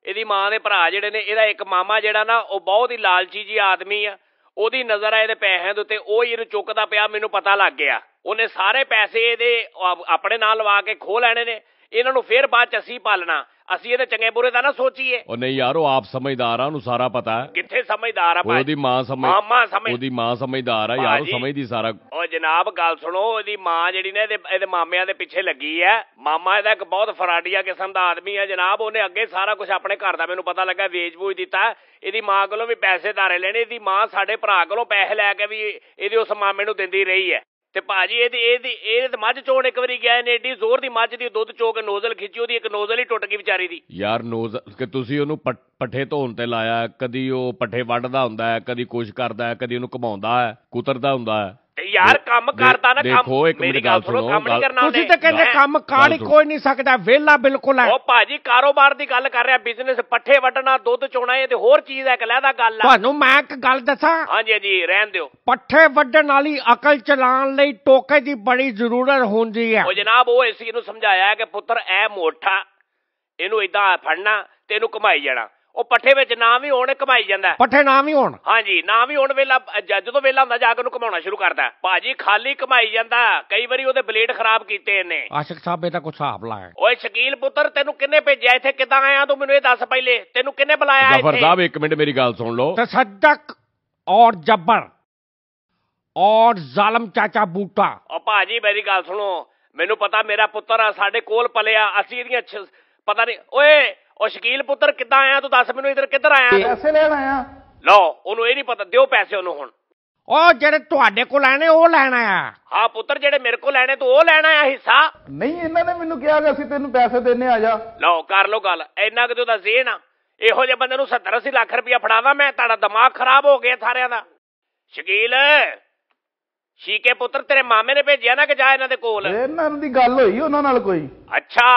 ਇਹਦੀ ਮਾਂ ਦੇ ਭਰਾ ਜਿਹੜੇ ਨੇ, ਇਹਦਾ ਇੱਕ ਮਾਮਾ ਜਿਹੜਾ ਨਾ, ਉਹ ਬਹੁਤ ਹੀ ਲਾਲਚੀ ਜੀ ਆਦਮੀ ਆ। ਉਹਦੀ ਨਜ਼ਰ ਆ ਇਹਦੇ ਪੈਸਿਆਂ ਦੇ ਉੱਤੇ, ਉਹ ਹੀ ਇਹਨੂੰ ਚੁੱਕਦਾ ਪਿਆ, ਮੈਨੂੰ ਪਤਾ ਲੱਗ ਗਿਆ। ਉਹਨੇ ਸਾਰੇ ਪੈਸੇ ਇਹਦੇ ਆਪਣੇ ਨਾਲ ਲਵਾ ਕੇ ਖੋ ਲੈਣੇ ਨੇ। ਇਹਨਾਂ ਨੂੰ ਫੇਰ ਬਾਅਦ ਚ ਅਸੀਂ ਪਾਲਣਾ। ਅਸੀਂ ਇਹਦੇ ਚੰਗੇ ਬੁਰੇ ਦਾ ਨਾ ਸੋਚੀਏ। ਉਹ ਨਹੀਂ ਯਾਰ ਉਹ ਆਪ ਸਮਝਦਾਰ ਆ ਉਹਨੂੰ ਸਾਰਾ ਪਤਾ ਹੈ। ਕਿੱਥੇ ਸਮਝਦਾਰ ਆ ਭਾਈ? ਉਹਦੀ ਮਾਂ ਸਮਝ ਮਾਮਾ ਸਮਝ ਉਹਦੀ ਮਾਂ ਸਮਝਦਾਰ ਆ ਯਾਰ ਉਹ ਭਾਜੀ। ਸਮਝਦੀ ਸਾਰਾ ਓ ਜਨਾਬ ਗੱਲ ਸੁਣੋ ਇਹਦੀ ਮਾਂ ਜਿਹੜੀ ਨੇ ਇਹਦੇ ਇਹਦੇ ਮਾਮਿਆਂ ਦੇ ਪਿੱਛੇ ਲੱਗੀ ਐ ਮਾਮਾ ਇਹਦਾ ਇੱਕ ਬਹੁਤ ਫਰਾਡੀਆ ਕਿਸਮ ਦਾ ਆਦਮੀ ਹੈ ਜਨਾਬ। ਉਹਨੇ ਅੱਗੇ ਸਾਰਾ ਕੁਝ ਆਪਣੇ ਘਰ ਦਾ ਮੈਨੂੰ ਪਤਾ ਲੱਗਾ ਵੇਚ-ਬੂਝ ਦਿੱਤਾ। ਇਹਦੀ ਮਾਂ ਕੋਲੋਂ ਵੀ ਪੈਸੇ ਧਾਰੇ ਲੈਣੇ ਇਹਦੀ ਮਾਂ ਸਾਡੇ ਭਰਾ ਕੋਲੋਂ ਪੈਸੇ ਲੈ ਕੇ ਵੀ ਇਹਦੇ ਉਸ ਮਾਮੇ ਨੂੰ ਦਿੰਦੀ ਰਹੀ ਹੈ। ਤੇ ਭਾਜੀ ਇਹਦੀ ਇਹਦੀ ਇਹ ਤੇ ਮੱਝ ਚੋਣ ਇੱਕ ਵਾਰੀ ਗਿਆ ਨੇ ਏਡੀ ਜ਼ੋਰ ਦੀ ਮੱਝ ਦੀ, ਦੁੱਧ ਚੋ ਕੇ ਨੋਜ਼ਲ ਖਿੱਚੀ, ਉਹਦੀ ਇੱਕ ਨੋਜ਼ਲ ਹੀ ਟੁੱਟ ਗਈ ਵਿਚਾਰੀ ਦੀ। ਯਾਰ ਨੋਜ਼ਲ, ਕਿ ਤੁਸੀਂ ਉਹਨੂੰ ਪੱਠੇ ਧੋਣ ਤੇ ਲਾਇਆ, ਕਦੀ ਉਹ ਪੱਠੇ ਵੱਢਦਾ ਹੁੰਦਾ ਹੈ, ਕਦੀ ਕੁਛ ਕਰਦਾ ਹੈ, ਕਦੀ ਉਹਨੂੰ ਘਮਾਉਂਦਾ ਹੈ, ਕੁਤਰਦਾ ਹੁੰਦਾ ਹੈ। ਯਾਰ ਕੰਮ ਕਰਦਾ ਨਾ ਕੰਮ। ਇੱਕ ਮੇਰੀ ਗੱਲ ਸੁਣੋ ਕੰਮ ਨਹੀਂ ਕਰਨਾ ਤੁਸੀਂ। ਤਾਂ ਕਹਿੰਦੇ ਮੈਂ- ਕੰਮ ਕਾਰ ਕੋਈ ਨਹੀਂ ਸਕਦਾ ਵਿਹਲਾ ਬਿਲਕੁਲ ਹੈ। ਉਹ ਭਾਜੀ ਕਾਰੋਬਾਰ ਦੀ ਗੱਲ ਕਰ ਰਿਹਾ ਬਿਜ਼ਨਸ ਪੱਠੇ ਵੱਢਣਾ ਦੁੱਧ ਚੋਣਾ ਇਹ ਤੇ ਹੋਰ ਚੀਜ਼ ਹੈ ਕਲਹਿਦਾ ਗੱਲ ਆ। ਤੁਹਾਨੂੰ ਮੈਂ ਇੱਕ ਗੱਲ ਦੱਸਾਂ? ਹਾਂਜੀ ਹਾਂਜੀ ਰਹਿਣ ਦਿਓ। ਪੱਠੇ ਵੱਢਣ ਵਾਲੀ ਅਕਲ ਚਲਾਉਣ ਲਈ ਟੋਕੇ ਦੀ ਬੜੀ ਜ਼ਰੂਰਤ ਹੁੰਦੀ ਹੈ। ਉਹ ਜਨਾਬ ਉਹ ਇਸੇ ਨੂੰ ਸਮਝਾਇਆ ਕਿ ਪੁੱਤਰ ਐ ਮੋਠਾ ਇਹਨੂੰ ਇਦਾਂ ਫੜਨਾ ਤੇ ਇਹਨੂੰ ਘਮਾਈ ਜਾਣਾ। ਉਹ ਪੱਠੇ ਵਿੱਚ ਨਾ ਵੀ ਹੋਣ ਘਮਾਈ ਜਾਂਦਾ। ਪੱਠੇ ਨਾ ਵੀ ਹੋਣ। ਹਾਂਜੀ ਨਾ ਵੀ ਹੋਣ ਵੇਲਾ ਜਦੋਂ ਵੇਲਾ ਹੁੰਦਾ ਜਾ ਕੇ ਉਹਨੂੰ ਘਮਾਉਣਾ ਸ਼ੁਰੂ ਕਰਦਾ। ਭਾਜੀ ਖਾਲੀ ਘਮਾਈ ਜਾਂਦਾ। ਕਈ ਵਾਰੀ ਉਹਦੇ ਬਲੇਡ ਖਰਾਬ ਕੀਤੇ ਇਹਨੇ। ਆਸ਼ਿਕ ਸਾਹਿਬ ਇਹ ਤਾਂ ਕੁਛ ਹਿਸਾਬ ਲਾਇਆ ਓਏ ਸ਼ਕੀਲ ਪੁੱਤਰ ਤੈਨੂੰ ਕਿੰਨੇ ਭੇਜਿਆ? ਇੱਥੇ ਕਿੱਦਾਂ ਆਇਆ ਤੂੰ? ਮੈਨੂੰ ਇਹ ਦੱਸ ਪਹਿਲੇ। ਤੈਨੂੰ ਕਿੰਨੇ ਬੁਲਾਇਆ ਜ਼ਫਰ ਇੱਥੇ ਸਾਹਿਬ ਇੱਕ ਮਿੰਟ ਮੇਰੀ ਗੱਲ ਸੁਣ ਲਓ। ਤਸੱਦਕ ਔਰ ਜੱਬਰ ਔਰ ਜ਼ਾਲਮ ਚਾਚਾ ਬੂਟਾ। ਉਹ ਭਾਜੀ ਮੇਰੀ ਗੱਲ ਸੁਣੋ। ਮੈਨੂੰ ਪਤਾ ਮੇਰਾ ਪੁੱਤਰ ਆ ਸਾਡੇ ਕੋਲ ਪਲਿਆ। ਅਸੀਂ ਇਹਦੀਆਂ ਪਤਾ ਨਹੀਂ ਓਏ ਉਹ ਸ਼ਕੀਲ ਪੁੱਤਰ ਕਿੱਦਾਂ ਆਇਆ ਤੂੰ ਦੱਸ ਮੈਨੂੰ ਇਧਰ ਕਿੱਧਰ ਆਇਆ ਤੂੰ? ਪੈਸੇ ਲੈਣ ਆਇਆ। ਲਓ ਉਹਨੂੰ ਇਹ ਨਹੀਂ ਪਤਾ ਦਿਓ ਪੈਸੇ ਉਹਨੂੰ ਹੁਣ। ਉਹ ਜਿਹੜੇ ਤੁਹਾਡੇ ਕੋਲ ਆਣੇ ਉਹ ਲੈਣਾ ਆ ਹਾਂ ਪੁੱਤਰ ਜਿਹੜੇ ਮੇਰੇ ਕੋਲ ਲੈਣੇ ਤੂੰ ਉਹ ਲੈਣਾ ਆ ਹਿੱਸਾ? ਨਹੀਂ ਇਹਨਾਂ ਨੇ ਮੈਨੂੰ ਕਿਹਾ ਕਿ ਅਸੀਂ ਤੈਨੂੰ ਪੈਸੇ ਦੇਣੇ ਆ ਜਾ। ਲਓ ਕਰ ਲਓ ਗੱਲ। ਇੰਨਾ ਕਿ ਉਹਦਾ ਜ਼ੇਨ ਆ ਇਹੋ ਜਿਹੇ ਬੰਦੇ ਨੂੰ 70 80 ਲੱਖ ਰੁਪਇਆ ਫੜਾਦਾ ਮੈਂ ਤੁਹਾਡਾ ਦਿਮਾਗ ਖਰਾਬ ਹੋ ਗਿਆ ਸਾਰਿਆਂ ਦਾ। ਸ਼ਕੀਲ! ਸ਼ੀਕੇ ਪੁੱਤਰ ਤੇਰੇ ਮਾਮੇ ਨੇ ਭੇਜਿਆ ਨਾ ਕਿ ਜਾ ਇਹਨਾਂ ਦੇ ਕੋਲ? ਇਹਨਾਂ ਦੀ ਗੱਲ ਹੋਈ ਉਹਨਾਂ ਨਾਲ ਕੋਈ। ਅੱਛਾ।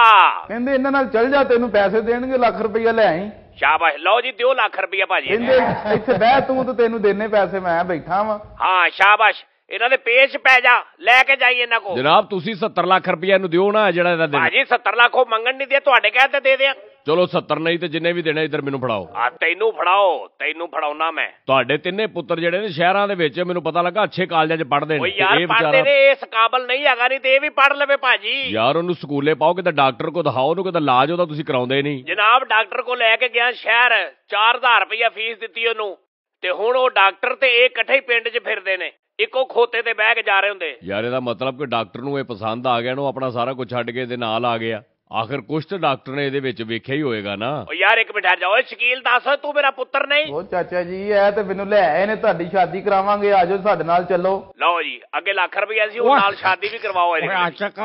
ਕਹਿੰਦੇ ਇਹਨਾਂ ਨਾਲ ਚੱਲ ਜਾ ਤੈਨੂੰ ਪੈਸੇ ਦੇਣਗੇ ਲੱਖ ਰੁਪਈਆ ਲੈ ਆਈ। ਸ਼ਾਬਾਸ਼ ਲਓ ਜੀ ਦਿਓ ਲੱਖ ਰੁਪਇਆ ਭਾਜੀ। ਕਹਿੰਦੇ ਇੱਥੇ ਬਹਿ ਤੂੰ ਤੇ ਤੈਨੂੰ ਦੇਣੇ ਪੈਸੇ ਮੈਂ ਬੈਠਾ ਵਾਂ। ਹਾਂ ਸ਼ਾਬਾਸ਼ ਇਹਨਾਂ ਦੇ ਪੇਸ਼ ਪੈ ਜਾ ਲੈ ਕੇ ਜਾਈ ਇਹਨਾਂ ਕੋ ਜਨਾਬ ਤੁਸੀਂ 70 ਲੱਖ ਰੁਪਇਆ ਇਹਨੂੰ ਦਿਓ ਨਾ ਜਿਹੜਾ ਇਹਦਾ ਦੇਣਾ। ਭਾਜੀ 70 ਲੱਖ ਉਹ ਮੰਗਣ ਨਹੀਂ ਦੇ ਤੁਹਾਡੇ ਕਹਿ ਤੇ ਦੇ ਦਿਆਂ। ਚਲੋ 70 ਨਹੀਂ ਤੇ ਜਿੰਨੇ ਵੀ ਦੇਣੇ ਇੱਧਰ ਮੈਨੂੰ ਫੜਾਓ। ਆ ਤੈਨੂੰ ਫੜਾਓ ਤੈਨੂੰ ਫੜਾਉਣਾ ਮੈਂ। ਤੁਹਾਡੇ ਤਿੰਨੇ ਪੁੱਤਰ ਜਿਹੜੇ ਨੇ ਸ਼ਹਿਰਾਂ ਦੇ ਵਿੱਚ ਮੈਨੂੰ ਪਤਾ ਲੱਗਾ ਅੱਛੇ ਕਾਲਜਾਂ 'ਚ ਪੜ੍ਹਦੇ ਓਏ ਨੇ ਤੇ ਯਾਰ ਵਿਚਾਰਾ ਨੇ ਇਸ ਕਾਬਲ ਨਹੀਂ ਹੈਗਾ ਨਹੀਂ ਤੇ ਇਹ ਵੀ ਪੜ ਲਵੇ ਭਾਜੀ। ਯਾਰ ਉਹਨੂੰ ਸਕੂਲੇ ਪਾਓ ਕਿਤੇ ਡਾਕਟਰ ਕੋ ਦਿਖਾਓ ਉਹਨੂੰ ਕਿਤੇ ਇਲਾਜ ਉਹਦਾ ਤੁਸੀਂ ਕਰਾਉਂਦੇ ਨਹੀਂ। ਜਨਾਬ ਡਾਕਟਰ ਕੋ ਲੈ ਕੇ ਗਿਆ ਸ਼ਹਿਰ 4000 ਰੁਪਇਆ ਫੀਸ ਦਿੱਤੀ ਉਹਨੂੰ। ਤੇ ਹੁਣ ਉਹ ਡਾਕਟਰ ਤੇ ਇਹ ਇਕੱਠੇ ਹੀ ਪਿੰਡ 'ਚ ਫਿਰਦੇ ਨੇ। ਇੱਕੋ ਖੋਤੇ ਤੇ ਬਹਿ ਕੇ ਜਾ ਰਹੇ ਹੁੰਦੇ। ਯਾਰ ਇਹਦਾ ਮਤਲਬ ਕਿ ਡਾਕਟਰ ਨੂੰ ਇਹ ਪਸੰਦ ਆ ਗਿਆ ਨੂੰ ਆਪਣਾ ਸਾਰਾ ਕੁਝ ਛੱਡ ਕੇ ਇਹਦੇ ਨਾਲ ਆ ਗਿਆ। ਆਖਰ ਕੁਛ ਤਾਂ ਡਾਕਟਰ ਨੇ ਇਹਦੇ ਵਿੱਚ ਵੇਖਿਆ ਹੀ ਹੋਏਗਾ ਨਾ। ਓ ਯਾਰ ਇੱਕ ਮਿੰਟ ਠਹਿਰ ਜਾ ਓਏ ਸ਼ਕੀਲ ਦੱਸ ਤੂੰ ਮੇਰਾ ਪੁੱਤਰ ਨਹੀਂ? ਉਹ ਚਾਚਾ ਜੀ ਇਹ ਤੇ ਮੈਨੂੰ ਲੈ ਆਏ ਨੇ ਤੁਹਾਡੀ ਸ਼ਾਦੀ ਕਰਾਵਾਂਗੇ ਆਜੋ ਸਾਡੇ ਨਾਲ ਚੱਲੋ। ਲਓ ਜੀ ਅੱਗੇ ਲੱਖ ਰੁਪਇਆ ਸੀ ਉਹ। ਨਾਲ ਸ਼ਾਦੀ ਵੀ ਕਰਵਾਓ ਇਹਦੀ ਓਏ ਆਸ਼ਿਕ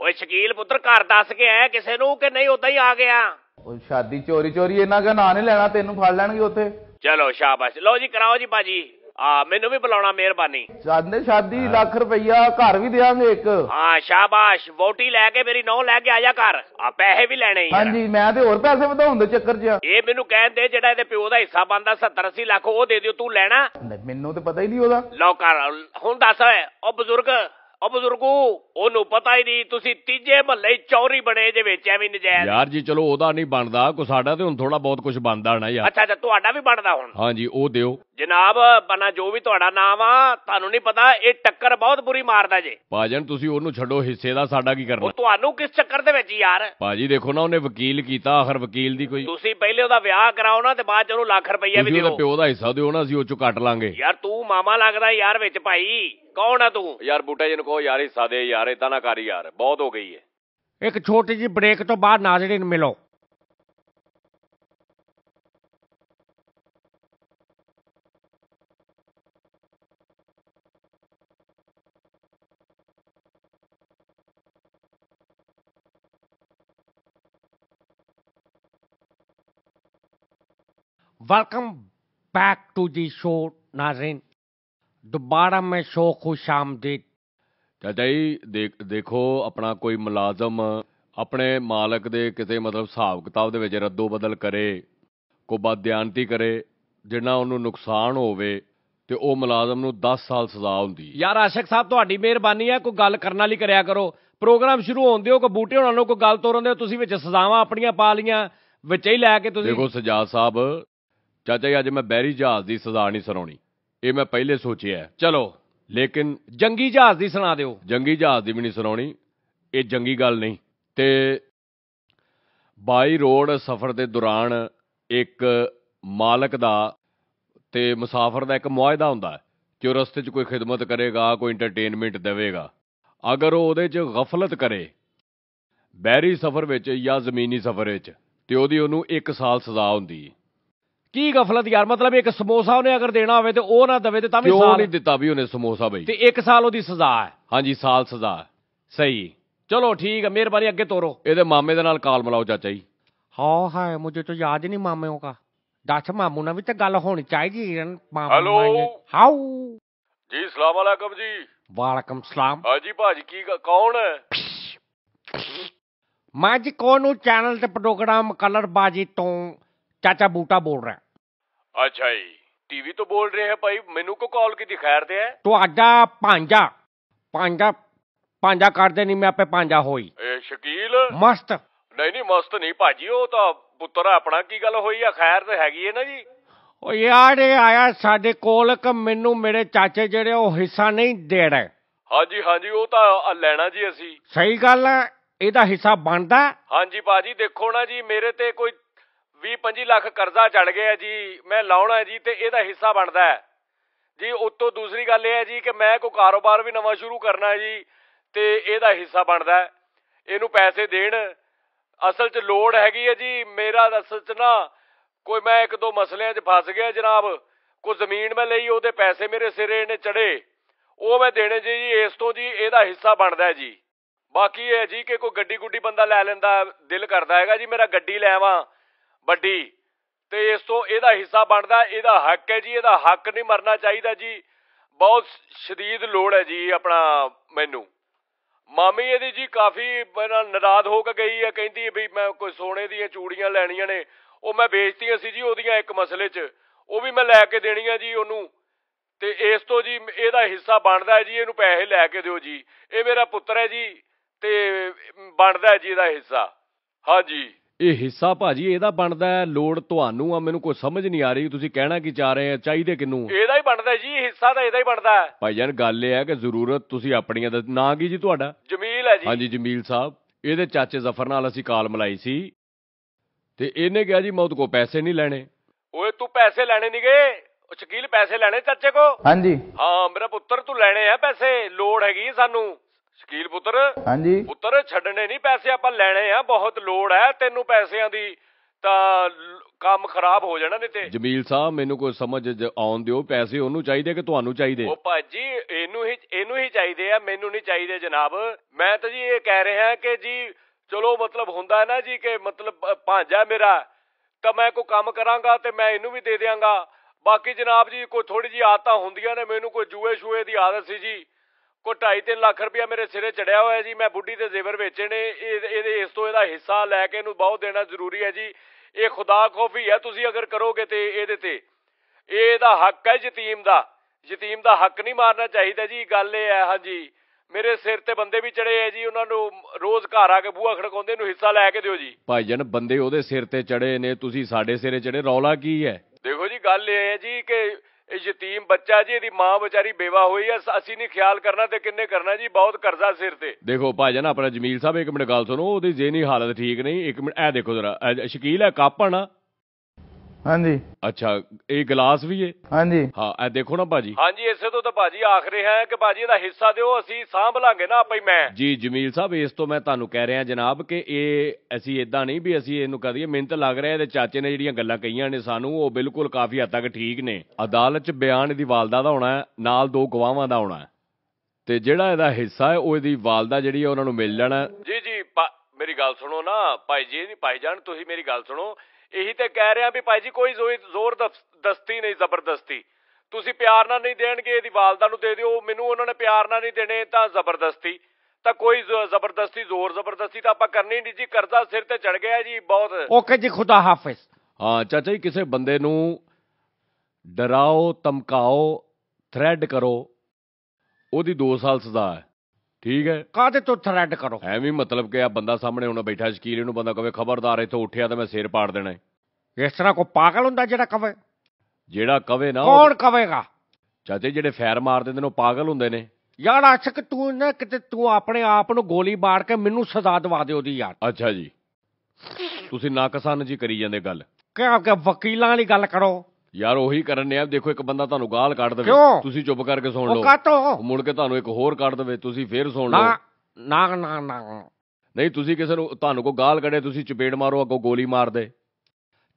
ਓਏ ਸ਼ਕੀਲ ਪੁੱਤਰ ਘਰ ਦੱਸ ਕੇ ਆਇਆ ਕਿਸੇ ਨੂੰ ਕਿ ਨਹੀਂ ਉਦਾਂ ਹੀ ਆ ਗਿਆ? ਉਹ ਸ਼ਾਦੀ ਚੋਰੀ ਚੋਰੀ ਇਹਨਾਂ ਦਾ ਨਾਂ ਨਹੀਂ ਲੈਣਾ ਤੈਨੂੰ ਫੜ ਲੈਣਗੇ ਉੱਥੇ। ਚਲੋ ਸ਼ਾਬਾਸ਼। ਲਓ ਜੀ ਕਰਾਓ ਜੀ ਬਾਜੀ ਆ ਮੈਨੂੰ ਵੀ ਬੁਲਾਉਣਾ ਮਿਹਰਬਾਨੀ। ਜਾਂਦੇ ਸ਼ਾਦੀ ਲੱਖ ਰੁਪਈਆ ਘਰ ਵੀ ਦੇਵਾਂਗੇ ਇੱਕ। ਹਾਂ ਸ਼ਾਬਾਸ਼ ਵੋਟੀ ਲੈ ਕੇ ਮੇਰੀ ਨੌ ਲੈ ਕੇ ਆ ਜਾ ਘਰ। ਆ ਪੈਸੇ ਵੀ ਲੈਣੇ ਹੀ ਆ। ਹਾਂਜੀ ਮੈਂ ਤੇ ਹੋਰ ਪੈਸੇ ਵਧਾਉਣ ਦੇ ਚੱਕਰ 'ਚ ਆ। ਇਹ ਮੈਨੂੰ ਕਹਿੰਦੇ ਜਿਹੜਾ ਇਹਦੇ ਪਿਓ ਦਾ ਹਿੱਸਾ ਬੰਦਾ 70 80 ਲੱਖ ਉਹ ਦੇ ਦਿਓ ਤੂੰ ਲੈਣਾ। ਮੈਨੂੰ ਤੇ ਪਤਾ ਹੀ ਨਹੀਂ ਉਹਦਾ। ਲਓ ਕਰ ਹੁਣ ਦੱਸ ਓਏ ਉਹ ਬਜ਼ੁਰਗ। ਉਹ ਬਜ਼ੁਰਗੂ ਉਹਨੂੰ ਪਤਾ ਹੀ ਨਹੀਂ ਤੁਸੀਂ ਤੀਜੇ ਮਹੱਲੇ ਚੌਰੀ ਬਣੇ ਜੇ ਵਿੱਚ ਐਵੇਂ ਨਜਾਇਜ਼। ਯਾਰ ਜੀ ਚਲੋ ਉਹਦਾ ਨਹੀਂ ਬਣਦਾ ਕੋ ਸਾਡਾ ਤੇ ਹੁਣ ਥੋੜਾ ਬਹੁਤ ਕੁਝ ਬਣਦਾ ਨਾ ਯਾਰ। ਅੱਛਾ ਅੱਛਾ ਤੁਹਾਡਾ ਵੀ ਬਣਦਾ ਹੁਣ? ਹਾਂਜੀ ਉਹ ਦਿਓ। ਜਨਾਬ ਬਨਾ ਜੋ ਵੀ ਤੁਹਾਡਾ ਨਾਮ ਆ ਤੁਹਾਨੂੰ ਨਹੀਂ ਪਤਾ ਇਹ ਟੱਕਰ ਬਹੁਤ ਬੁਰੀ ਮਾਰਦਾ ਜੇ। ਭਾਜਨ ਤੁਸੀਂ ਉਹਨੂੰ ਛੱਡੋ ਹਿੱਸੇ ਦਾ ਸਾਡਾ ਕੀ ਕਰਨਾ? ਉਹ ਤੁਹਾਨੂੰ ਕਿਸ ਚੱਕਰ ਦੇ ਵਿੱਚ ਯਾਰ? ਭਾਜੀ ਦੇਖੋ ਨਾ ਉਹਨੇ ਵਕੀਲ ਕੀਤਾ ਆਖਰ ਵਕੀਲ ਦੀ ਕੋਈ ਤੁਸੀਂ ਪਹਿਲੇ ਉਹਦਾ ਵਿਆਹ ਕਰਾਓ ਨਾ ਤੇ ਬਾਅਦ ਚ ਉਹਨੂੰ ਲੱਖ ਰੁਪਈਆ ਵੀ ਤੁਸੀਂ ਉਹਦੇ ਦਿਓ। ਪਿਓ ਦਾ ਹਿੱਸਾ ਦਿਓ ਨਾ ਅਸੀਂ ਉਹ ਚੋਂ ਕੱਟ ਲਾਂਗੇ। ਯਾਰ ਤੂੰ ਮਾਮਾ ਲੱਗਦਾ ਯਾਰ ਵਿੱਚ ਭਾਈ। कौन है तू? यार बूटा जी कहो यार हिस्सा दे यार इतना कर यार बहुत हो गई है। एक छोटी जी ब्रेक तो बाद नाजरीन मिलो। Welcome back to the show नाजरीन दोबारा मैं शो खुश आमदीद ਚਾਚਾ ਜੀ ਦੇਖ ਦੇਖੋ ਆਪਣਾ ਕੋਈ ਮੁਲਾਜ਼ਮ ਆਪਣੇ ਮਾਲਕ ਦੇ ਕਿਤੇ ਮਤਲਬ ਹਿਸਾਬ ਕਿਤਾਬ ਦੇ ਵਿੱਚ ਰੱਦੋ ਬਦਲ ਕਰੇ ਕੋ ਬਦਿਆਨਤੀ ਕਰੇ ਜਿੰਨਾ ਉਹਨੂੰ ਨੁਕਸਾਨ ਹੋਵੇ ਤੇ ਉਹ ਮੁਲਾਜ਼ਮ ਨੂੰ 10 ਸਾਲ ਸਜ਼ਾ ਹੁੰਦੀ ਹੈ ਯਾਰ ਆਸ਼ਕ ਸਾਹਿਬ ਤੁਹਾਡੀ ਮਿਹਰਬਾਨੀ ਹੈ ਕੋਈ ਗੱਲ ਕਰਨ ਵਾਲੀ ਕਰਿਆ ਕਰੋ ਪ੍ਰੋਗਰਾਮ ਸ਼ੁਰੂ ਹੋਣ ਦਿਓ ਕੋਈ ਬੂਟੇ ਹੋਣਾ ਨੂੰ ਕੋਈ ਗੱਲ ਤੋਰਨ ਦਿਓ ਤੁਸੀਂ ਵਿੱਚ ਸਜ਼ਾਵਾਂ ਆਪਣੀਆਂ ਪਾ ਲੀਆਂ ਵਿੱਚ ਹੀ ਲੈ ਕੇ ਤੁਸੀਂ ਦੇਖੋ ਸਜਾਦ ਸਾਹਿਬ ਚਾਚਾ ਜੀ ਅੱਜ ਮੈਂ ਬਹਿਰੀ ਜਹਾਜ਼ ਦੀ ਸਜ਼ਾ ਨਹੀਂ ਸੁਣਾਉਣੀ ਇਹ ਮੈਂ ਪਹਿਲੇ ਸੋਚਿਆ ਚਲੋ, ਲੇਕਿਨ ਜੰਗੀ ਜਹਾਜ਼ ਦੀ ਸੁਣਾ ਦਿਓ। ਜੰਗੀ ਜਹਾਜ਼ ਦੀ ਵੀ ਨਹੀਂ ਸੁਣਾਉਣੀ। ਇਹ ਜੰਗੀ ਗੱਲ ਨਹੀਂ। ਤੇ ਬਾਈ ਰੋਡ ਸਫ਼ਰ ਦੇ ਦੌਰਾਨ ਇੱਕ ਮਾਲਕ ਦਾ ਤੇ ਮੁਸਾਫਰ ਦਾ ਇੱਕ ਮੁਆਇਦਾ ਹੁੰਦਾ ਕਿ ਉਹ ਰਸਤੇ 'ਚ ਕੋਈ ਖਿਦਮਤ ਕਰੇਗਾ, ਕੋਈ ਐਂਟਰਟੇਨਮੈਂਟ ਦੇਵੇਗਾ। ਅਗਰ ਉਹ ਉਹਦੇ 'ਚ ਗਫਲਤ ਕਰੇ, ਬਹਿਰੀ ਸਫ਼ਰ ਵਿੱਚ ਜਾਂ ਜ਼ਮੀਨੀ ਸਫ਼ਰ ਵਿੱਚ, ਤੇ ਉਹਦੀ ਉਹਨੂੰ 1 ਸਾਲ ਸਜ਼ਾ ਹੁੰਦੀ ਹੈ। ਕੀ ਗਫਲਤ ਯਾਰ? ਮਤਲਬ ਇੱਕ ਸਮੋਸਾ ਉਹਨੇ ਅਗਰ ਦੇਣਾ ਹੋਵੇ ਤੇ ਉਹ ਨਾ ਦਵੇ ਤੇ ਤਾਂ ਵੀ ਸਾਲ ਨਹੀਂ ਦਿੱਤਾ ਵੀ ਉਹਨੇ ਸਮੋਸਾ ਬਈ? ਤੇ ਇੱਕ ਸਾਲ ਉਹਦੀ ਸਜ਼ਾ ਹੈ। ਹਾਂਜੀ ਸਾਲ ਸਜ਼ਾ ਸਹੀ। ਚਲੋ ਠੀਕ ਹੈ ਮਿਹਰਬਾਨੀ ਅੱਗੇ ਤੋਰੋ। ਇਹਦੇ ਮਾਮੇ ਦੇ ਨਾਲ ਕਾਲ ਮਿਲਾਓ ਚਾਚਾ ਜੀ। ਹਾਂ ਹਾਂ ਮੈਨੂੰ ਤਾਂ ਯਾਦ ਨਹੀਂ ਮਾਮਿਆਂ ਦਾ ਦੱਸ ਮਾਮੂ ਨਾਲ ਵੀ ਤਾਂ ਗੱਲ ਹੋਣੀ ਚਾਹੀਦੀ ਹੈ ਮਾਮੂ ਹੈਲੋ? ਹਾਉ ਜੀ ਸਲਾਮ ਅਲੈਕਮ ਜੀ। ਵਾਲਕਮ ਸਲਾਮ। ਹਾਂਜੀ ਭਾਜੀ ਕੀ ਕੌਣ ਹੈ? ਮੈਂ ਜੀ ਕੋਨੂੰ ਚੈਨਲ ਤੇ ਪ੍ਰੋਗਰਾਮ ਕਲਰ ਬਾਜੀ ਤੋਂ ਚਾਚਾ ਬੂਟਾ ਬੋਲ ਰਿਹਾ। ਅੱਛਾ ਜੀ ਟੀਵੀ ਤੋਂ ਬੋਲ ਰਹੇ ਹੈ ਭਾਈ ਮੈਨੂੰ ਕੋ ਕਾਲ ਕੀ ਦਿਖਾਇਰ ਦੇ ਹੈ? ਤੁਹਾਡਾ ਪਾਂਜਾ ਪਾਂਜਾ ਪਾਂਜਾ ਕਰਦੇ ਨਹੀਂ ਮੈਂ ਆਪੇ ਪਾਂਜਾ ਹੋਈ। ਇਹ ਸ਼ਕੀਲ। ਮਸਤ। ਨਹੀਂ ਨਹੀਂ ਮਸਤ ਨਹੀਂ ਭਾਜੀ ਉਹ ਤਾਂ ਪੁੱਤਰ ਆਪਣਾ ਕੀ ਗੱਲ ਹੋਈ ਆ ਖੈਰ ਤੇ ਹੈਗੀ ਹੈ ਨਾ ਜੀ? ਉਹ ਯਾਰ ਇਹ ਆਇਆ ਸਾਡੇ ਕੋਲ ਕਿ ਮੈਨੂੰ ਮੇਰੇ ਚਾਚੇ ਜਿਹੜੇ ਉਹ ਹਿੱਸਾ ਨਹੀਂ ਦੇਣਾ। ਹਾਂਜੀ ਹਾਂਜੀ ਉਹ ਤਾਂ ਲੈਣਾ ਜੀ ਅਸੀਂ। ਸਹੀ ਗੱਲ ਹੈ ਇਹਦਾ ਹਿੱਸਾ ਬਣਦਾ। ਹਾਂਜੀ ਬਾਜੀ ਦੇਖੋ ਨਾ ਜੀ ਮੇਰੇ ਤੇ ਕੋਈ 20 25 ਲੱਖ ਕਰਜ਼ਾ ਚੜ ਗਿਆ ਜੀ, ਮੈਂ ਲਾਉਣਾ ਹੈ ਜੀ ਤੇ ਇਹਦਾ ਹਿੱਸਾ ਬਣਦਾ ਹੈ। ਜੀ ਉਤੋਂ ਦੂਸਰੀ ਗੱਲ ਇਹ ਹੈ ਜੀ ਕਿ ਮੈਂ ਕੋਈ ਕਾਰੋਬਾਰ ਵੀ ਨਵਾਂ ਸ਼ੁਰੂ ਕਰਨਾ ਹੈ ਜੀ ਤੇ ਇਹਦਾ ਹਿੱਸਾ ਬਣਦਾ ਹੈ। ਇਹਨੂੰ ਪੈਸੇ ਦੇਣ ਅਸਲ 'ਚ ਲੋੜ ਹੈਗੀ ਹੈ ਜੀ, ਮੇਰਾ ਅਸਲ 'ਚ ਨਾ ਕੋਈ ਮੈਂ ਇੱਕ ਦੋ ਮਸਲਿਆਂ 'ਚ ਫਸ ਗਿਆ ਜਨਾਬ, ਕੋਈ ਜ਼ਮੀਨ ਮੈਂ ਲਈ, ਉਹਦੇ ਪੈਸੇ ਮੇਰੇ ਸਿਰੇ ਨੇ ਚੜੇ ਉਹ ਮੈਂ ਦੇਣੇ ਜੀ ਜੀ ਇਸ ਤੋਂ ਜੀ ਇਹਦਾ ਹਿੱਸਾ ਬਣਦਾ ਹੈ ਜੀ। ਬਾਕੀ ਇਹ ਹੈ ਜੀ ਕਿ ਕੋਈ ਗੱਡੀ ਗੁੱਡੀ ਬੰਦਾ ਲੈ ਲੈਂਦਾ, ਦਿਲ ਕਰਦਾ ਹੈਗਾ ਜੀ, ਮੇਰਾ ਗੱਡੀ ਲੈ ਆਵਾਂ ਵੱਡੀ। ਤੇ ਇਸ ਤੋਂ ਇਹਦਾ ਹਿੱਸਾ ਬਣਦਾ, ਇਹਦਾ ਹੱਕ ਹੈ ਜੀ, ਇਹਦਾ ਹੱਕ ਨਹੀਂ ਮਰਨਾ ਚਾਹੀਦਾ ਜੀ। ਬਹੁਤ ਸ਼ਦੀਦ ਲੋੜ ਹੈ ਜੀ ਆਪਣਾ ਮੈਨੂੰ। ਮਾਮੀ ਇਹਦੀ ਜੀ ਕਾਫੀ ਮੇਰੇ ਨਾਲ ਹੋ ਕੇ ਗਈ ਹੈ, ਕਹਿੰਦੀ ਵੀ ਮੈਂ ਕੋਈ ਸੋਨੇ ਦੀਆਂ ਚੂੜੀਆਂ ਲੈਣੀਆਂ ਨੇ, ਉਹ ਮੈਂ ਵੇਚਤੀਆਂ ਸੀ ਜੀ ਉਹਦੀਆਂ ਇੱਕ ਮਸਲੇ 'ਚ। ਉਹ ਵੀ ਮੈਂ ਲੈ ਕੇ ਦੇਣੀਆਂ ਜੀ ਉਹਨੂੰ। ਤੇ ਇਸ ਤੋਂ ਜੀ ਇਹਦਾ ਹਿੱਸਾ ਬਣਦਾ ਹੈ ਜੀ, ਇਹਨੂੰ ਪੈਸੇ ਲੈ ਕੇ ਦਿਓ ਜੀ। ਇਹ ਮੇਰਾ ਪੁੱਤਰ ਹੈ ਜੀ, ਤੇ ਬਣਦਾ ਜੀ ਇਹਦਾ ਹਿੱਸਾ। ਹਾਂਜੀ ਇਹ ਹਿੱਸਾ ਭਾਜੀ ਇਹਦਾ ਬਣਦਾ ਹੈ ਲੋੜ ਤੁਹਾਨੂੰ ਆ ਮੈਨੂੰ ਕੋਈ ਸਮਝ ਨਹੀਂ ਆ ਰਹੀ ਤੁਸੀਂ ਕਹਿਣਾ ਕੀ ਚਾਹ ਰਹੇ ਆ ਚਾਹੀਦੇ ਕਿਨੂੰ ਇਹਦਾ ਹੀ ਬਣਦਾ ਜੀ ਹਿੱਸਾ ਤਾਂ ਇਹਦਾ ਹੀ ਬਣਦਾ ਹੈ। ਭਾਈ ਜਾਨ ਗੱਲ ਇਹ ਹੈ ਕਿ ਜ਼ਰੂਰਤ ਤੁਸੀਂ ਆਪਣੀਆਂ ਦਾ ਨਾਂ ਕੀ ਜੀ ਤੁਹਾਡਾ? ਜਮੀਲ ਹੈ ਜੀ। ਹਾਂਜੀ ਜਮੀਲ ਸਾਹਿਬ ਇਹਦੇ ਚਾਚੇ ਜ਼ਫਰ ਨਾਲ ਅਸੀਂ ਕਾਲ ਮਲਾਈ ਸੀ ਤੇ ਇਹਨੇ ਕਿਹਾ ਜੀ ਮੈਂ ਉਹਦੇ ਕੋਲ ਪੈਸੇ ਨਹੀਂ ਲੈਣੇ। ਓਏ ਤੂੰ ਪੈਸੇ ਲੈਣੇ ਨਹੀਂਗੇ ਉਹ ਸ਼ਕੀਲ ਪੈਸੇ ਲੈਣੇ ਚਾਚੇ ਕੋ ਹਾਂਜੀ। ਹਾਂ ਮੇਰਾ ਪੁੱਤਰ ਤੂੰ ਲੈਣੇ ਆ ਪੈਸੇ ਲੋੜ ਹੈਗੀ ਸਾਨੂੰ। ਸ਼ਕੀਲ ਪੁੱਤਰ ਹਾਂਜੀ। ਪੁੱਤਰ ਛੱਡਣੇ ਨਹੀਂ ਪੈਸੇ ਆਪਾਂ ਲੈਣੇ ਆ ਬਹੁਤ ਲੋੜ ਹੈ ਤੈਨੂੰ ਪੈਸਿਆਂ ਦੀ ਤਾਂ ਕੰਮ ਖਰਾਬ ਹੋ ਜਾਣਾ ਨਹੀਂ ਤੇ। ਜਮੀਲ ਸਾਹਿਬ ਮੈਨੂੰ ਕੋਈ ਸਮਝ ਜ- ਆਉਣ ਦਿਓ ਪੈਸੇ ਉਹਨੂੰ ਚਾਹੀਦੇ ਕਿ ਤੁਹਾਨੂੰ ਚਾਹੀਦੇ? ਉਹ ਭਾਜੀ ਇਹਨੂੰ ਹੀ ਇਹਨੂੰ ਹੀ ਚਾਹੀਦੇ ਆ ਮੈਨੂੰ ਨਹੀਂ ਚਾਹੀਦੇ ਜਨਾਬ। ਮੈਂ ਤਾਂ ਜੀ ਇਹ ਕਹਿ ਰਿਹਾ ਕਿ ਜੀ ਚਲੋ ਮਤਲਬ ਹੁੰਦਾ ਹੈ ਨਾ ਜੀ ਕਿ ਮਤਲਬ ਅ, ਭਾਂਜਾ ਮੇਰਾ ਤਾਂ ਮੈਂ ਕੋਈ ਕੰਮ ਕਰਾਂਗਾ ਤੇ ਮੈਂ ਇਹਨੂੰ ਵੀ ਦੇ ਦਿਆਂਗਾ। ਬਾਕੀ ਜਨਾਬ ਜੀ ਕੋਈ ਥੋੜੀ ਜੀ ਆਦਤਾਂ ਹੁੰਦੀਆਂ ਨੇ ਮੈਨੂੰ ਕੋਈ ਜੂਏ ਸ਼ੂਏ ਦੀ ਆਦਤ ਸੀ ਜੀ। ਕੋਈ 2.5 ਲੱਖ ਰੁਪਇਆ ਮੇਰੇ ਸਿਰੇ ਚੜਿਆ ਹੋਇਆ ਜੀ ਮੈਂ ਬੁੱਢੀ ਦੇ ਜ਼ੇਵਰ ਵੇਚੇ ਨੇ ਇਹ- ਇਹਦੇ ਇਸ ਤੋਂ ਇਹਦਾ ਹਿੱਸਾ ਲੈ ਕੇ ਇਹਨੂੰ ਬਹੁਤ ਦੇਣਾ ਜ਼ਰੂਰੀ ਹੈ ਜੀ। ਇਹ ਖੁਦਾ ਖੌਫੀ ਹੈ ਤੁਸੀਂ ਅਗਰ ਕਰੋਗੇ ਤੇ ਇਹਦੇ ਤੇ। ਇਹ ਇਹਦਾ ਹੱਕ ਹੈ ਯਤੀਮ ਦਾ। ਯਤੀਮ ਦਾ ਹੱਕ ਨਹੀਂ ਮਾਰਨਾ ਚਾਹੀਦਾ ਜੀ ਗੱਲ ਇਹ ਹੈ ਹਾਂਜੀ। ਮੇਰੇ ਸਿਰ ਤੇ ਬੰਦੇ ਵੀ ਚੜੇ ਹੈ ਜੀ ਉਹਨਾਂ ਨੂੰ ਰੋਜ਼ ਘਰ ਆ ਕੇ ਬੂਹਾ ਖੜਕਾਉਂਦੇ ਨੂੰ ਹਿੱਸਾ ਲੈ ਕੇ ਦਿਓ ਜੀ। ਭਾਈ ਜਾਨ ਬੰਦੇ ਉਹਦੇ ਸਿਰ ਤੇ ਚੜੇ ਨੇ ਤੁਸੀਂ ਸਾਡੇ ਸਿਰੇ ਚੜੇ ਰੌਲਾ ਕੀ ਹੈ? ਦੇਖੋ ਜੀ ਗੱਲ ਇਹ ਹੈ ਜੀ ਕਿ ਇਹ ਯਤੀਮ ਬੱਚਾ ਜੀ, ਇਹਦੀ ਮਾਂ ਵਿਚਾਰੀ ਬੇਵਾ ਹੋਈ ਹੈ ਅਸੀਂ ਨਹੀਂ ਖਿਆਲ ਕਰਨਾ ਤੇ ਕਿੰਨੇ ਕਰਨਾ ਜੀ, ਬਹੁਤ ਕਰਜ਼ਾ ਸਿਰ ਤੇ। ਦੇਖੋ ਭਾਜਨ ਆਪਣਾ ਜਮੀਲ ਸਾਹਿਬ, ਇੱਕ ਮਿੰਟ ਗੱਲ ਸੁਣੋ, ਉਹਦੀ ਜ਼ੇਨੀ ਹਾਲਤ ਠੀਕ ਨਹੀਂ, ਇੱਕ ਮਿੰਟ, ਇਹ ਦੇਖੋ ਜਰਾ ਸ਼ਕੀਲ ਹੈ ਕਾਪਣ ਹਾਂਜੀ। ਅੱਛਾ ਇਹ ਗਲਾਸ ਵੀ ਹੈ ਹਾਂਜੀ। ਹਾਂ ਇਹ ਦੇਖੋ ਨਾ ਭਾਜੀ। ਹਾਂਜੀ ਇਸੇ ਤੋਂ ਤਾਂ ਭਾਜੀ ਆਖ ਰਹੇ ਹੈ ਕਿ ਭਾਜੀ ਇਹਦਾ ਹਿੱਸਾ ਦਿਓ ਅਸੀਂ ਸਾਂਭ ਲਾਂਗੇ ਨਾ ਆਪੇ ਹੀ ਮੈਂ। ਜੀ ਜਮੀਲ ਸਾਹਿਬ ਇਸ ਤੋਂ ਮੈਂ ਤੁਹਾਨੂੰ ਕਹਿ ਰਿਹਾ ਜਨਾਬ ਕਿ ਇਹ ਅਸੀਂ ਇਦਾਂ ਨਹੀਂ ਵੀ ਅਸੀਂ ਇਹਨੂੰ ਕਹਦੀਏ ਮੈਨੂੰ ਤਾਂ ਲੱਗ ਰਿਹਾ ਇਹਦੇ ਚਾਚੇ ਨੇ ਜਿਹੜੀਆਂ ਗੱਲਾਂ ਕਹੀਆਂ ਨੇ ਸਾਨੂੰ ਉਹ ਬਿਲਕੁਲ ਕਾਫੀ ਹੱਦ ਤੱਕ ਠੀਕ ਨੇ। ਅਦਾਲਤ 'ਚ ਬਿਆਨ ਇਹਦੀ ਵਾਲਦਾ ਦਾ ਹੋਣਾ ਨਾਲ ਦੋ ਗਵਾਹਾਂ ਦਾ ਹੋਣਾ। ਤੇ ਜਿਹੜਾ ਇਹਦਾ ਹਿੱਸਾ ਹੈ ਉਹ ਇਹਦੀ ਵਾਲਦਾ ਜਿਹੜੀ ਹੈ ਉਹਨਾਂ ਨੂੰ ਮਿਲ ਜਾਣਾ। ਜੀ ਜੀ ਮੇਰੀ ਗੱਲ ਸੁਣੋ ਨਾ ਭਾਈ ਜੀ ਨਹੀਂ ਭਾਈ ਜਾਨ ਤੁਸੀਂ ਮੇਰੀ ਗੱਲ ਸੁਣੋ। ਇਹੀ ਤੇ ਕਹਿ ਰਿਹਾ ਵੀ ਭਾਈ ਜੀ ਕੋਈ ਜ਼ੋਰ- ਜ਼ੋਰ ਦਸ- ਦਸਤੀ ਨਹੀਂ ਜ਼ਬਰਦਸਤੀ। ਤੁਸੀਂ ਪਿਆਰ ਨਾਲ ਨਹੀਂ ਦੇਣਗੇ ਇਹਦੀ ਵਾਲਦਾ ਨੂੰ ਦੇ ਦਿਓ। ਮੈਨੂੰ ਉਹਨਾਂ ਨੇ ਪਿਆਰ ਨਾਲ ਨਹੀਂ ਦੇਣੇ ਤਾਂ ਜ਼ਬਰਦਸਤੀ। ਤਾਂ ਕੋਈ ਜ਼ਬਰਦਸਤੀ ਜ਼ੋਰ ਜ਼ਬਰਦਸਤੀ ਤਾਂ ਆਪਾਂ ਕਰਨੀ ਨਹੀਂ ਜੀ। ਕਰਜ਼ਾ ਸਿਰ ਤੇ ਚੜ ਗਿਆ ਜੀ ਬਹੁਤ। ਓਕੇ ਜੀ ਖੁਦਾ ਹਾਫਿਜ਼। ਹਾਂ ਚਾਚਾ ਜੀ ਕਿਸੇ ਬੰਦੇ ਨੂੰ ਡਰਾਓ ਧਮਕਾਓ ਥ੍ਰੈਡ ਕਰੋ ਉਹਦੀ 2 ਸਾਲ ਸਜ਼ਾ ਹੈ। ਠੀਕ ਹੈ। ਕਾਦੇ ਤੋਂ ਥ੍ਰੈਡ ਕਰੋ? ਐਵੇਂ ਮਤਲਬ ਕਿ ਆ ਬੰਦਾ ਸਾਹਮਣੇ ਹੁਣ ਬੈਠਾ ਸ਼ਕੀਲ ਇਹਨੂੰ ਬੰਦਾ ਕਵੇ ਖਬਰਦਾਰ ਇੱਥੋਂ ਉੱਠਿਆ ਤਾਂ ਮੈਂ ਸਿਰ ਪਾੜ ਦੇਣਾ। ਇਸ ਤਰ੍ਹਾਂ ਕੋ ਪਾਗਲ ਹੁੰਦਾ ਜਿਹੜਾ ਕਵੇ? ਜਿਹੜਾ ਕਵੇ ਨਾ ਕੌਣ ਕਵੇਗਾ? ਚਾਚੇ ਜਿਹੜੇ ਫੈਰ ਮਾਰ ਦਿੰਦੇ ਨੇ ਉਹ ਪਾਗਲ ਹੁੰਦੇ ਨੇ। ਯਾਰ ਆਸ਼ਕ ਤੂੰ ਨਾ ਕਿਤੇ ਤੂੰ ਆਪਣੇ ਆਪ ਨੂੰ ਗੋਲੀ ਮਾਰ ਕੇ ਮੈਨੂੰ ਸਜ਼ਾ ਦਵਾ ਦੇ ਉਹਦੀ ਯਾਰ। ਅੱਛਾ ਜੀ। ਤੁਸੀਂ ਨਾਕਸਨ ਜੀ ਕਰੀ ਜਾਂਦੇ ਗੱਲ। ਕਿਉਂ ਕਿ ਵਕੀਲਾਂ ਵਾਲੀ ਗੱਲ ਕਰੋ? ਯਾਰ ਉਹੀ ਕਰਨ ਆ ਦੇਖੋ ਇੱਕ ਬੰਦਾ ਤੁਹਾਨੂੰ ਗਾਲ ਕੱਢ ਦੇਵੇ? ਤੁਸੀਂ ਚੁੱਪ ਕਰਕੇ ਸੁਣ ਲਓ। ਮੁੜ ਕੇ ਤੁਹਾਨੂੰ ਇੱਕ ਹੋਰ ਕੱਢ ਦੇਵੇ ਤੁਸੀਂ ਫੇਰ ਸੁਣ ਲਓ। ਨਾ ਨਾ ਨਾ ਨਾ। ਨਹੀਂ ਤੁਸੀਂ ਕਿਸੇ ਨੂੰ ਤੁਹਾਨੂੰ ਕੋ ਗਾਲ ਕੱਢੇ ਤੁਸੀਂ ਚਪੇੜ ਮਾਰੋ ਅੱਗੋਂ ਗੋਲੀ ਮਾਰ ਦੇ।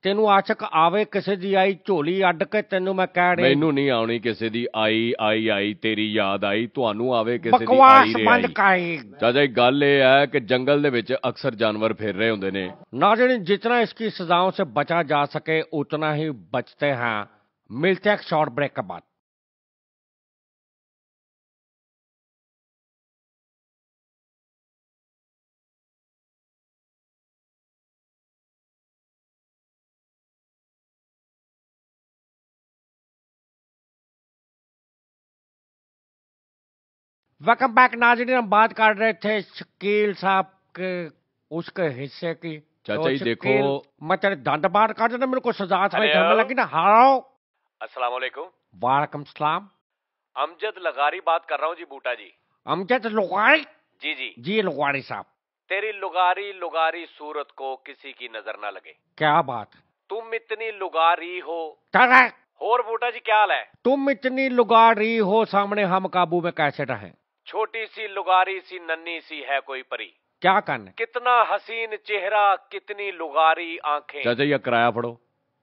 ਤੈਨੂੰ ਆਸ਼ਕ ਆਵੇ ਕਿਸੇ ਦੀ ਆਈ ਝੋਲੀ ਅੱਡ ਕੇ ਤੈਨੂੰ ਮੈਂ ਕਹਿ ਰਿਹਾ ਮੈਨੂੰ ਨਹੀਂ ਆਉਣੀ ਕਿਸੇ ਦੀ ਆਈ ਆਈ ਆਈ ਤੇਰੀ ਯਾਦ ਆਈ ਤੁਹਾਨੂੰ ਆਵੇ ਕਿਸੇ ਦੀ ਬਕਵਾਸ ਆਈ ਰੇ ਬੰਦ ਆਈ ਕਾਈ ਚਾਚਾ ਜੀ ਗੱਲ ਇਹ ਹੈ ਕਿ ਜੰਗਲ ਦੇ ਵਿੱਚ ਅਕਸਰ ਜਾਨਵਰ ਫਿਰ ਰਹੇ ਹੁੰਦੇ ਨੇ नाजरीन जितना इसकी सजाओं से बचा जा सके उतना ही बचते हैं मिलते हैं एक शॉर्ट ब्रेक के बाद वेलकम बैक नाजरीन हम बात कर रहे थे शकील साहब के उसके हिस्से की। चाचा तो जी, देखो- मैं तेरे दंड बाहर कर देना मेरे को सजा? घर में लगी ना हाओ अस्सलाम वालेकुम वालेकुम सलाम। अमजद लगारी बात कर रहा हूँ जी बूटा जी। अमजद लुगारी? जी जी। जी लुगारी साहब। तेरी लुगारी लुगारी सूरत को किसी की नज़र ना लगे। क्या बात? तुम इतनी लुगारी हो। और बूटा जी क्या हाल है? तुम इतनी लुगारी हो सामने हम काबू में कैसे रहें? छोटी सी लुगारी सी नन्ही सी है कोई परी क्या करने कितना हसीन चेहरा कितनी लुगारी आंखें ਚਾਚਾ ਜੀ ਆਹ ਕਿਰਾਇਆ ਫੜੋ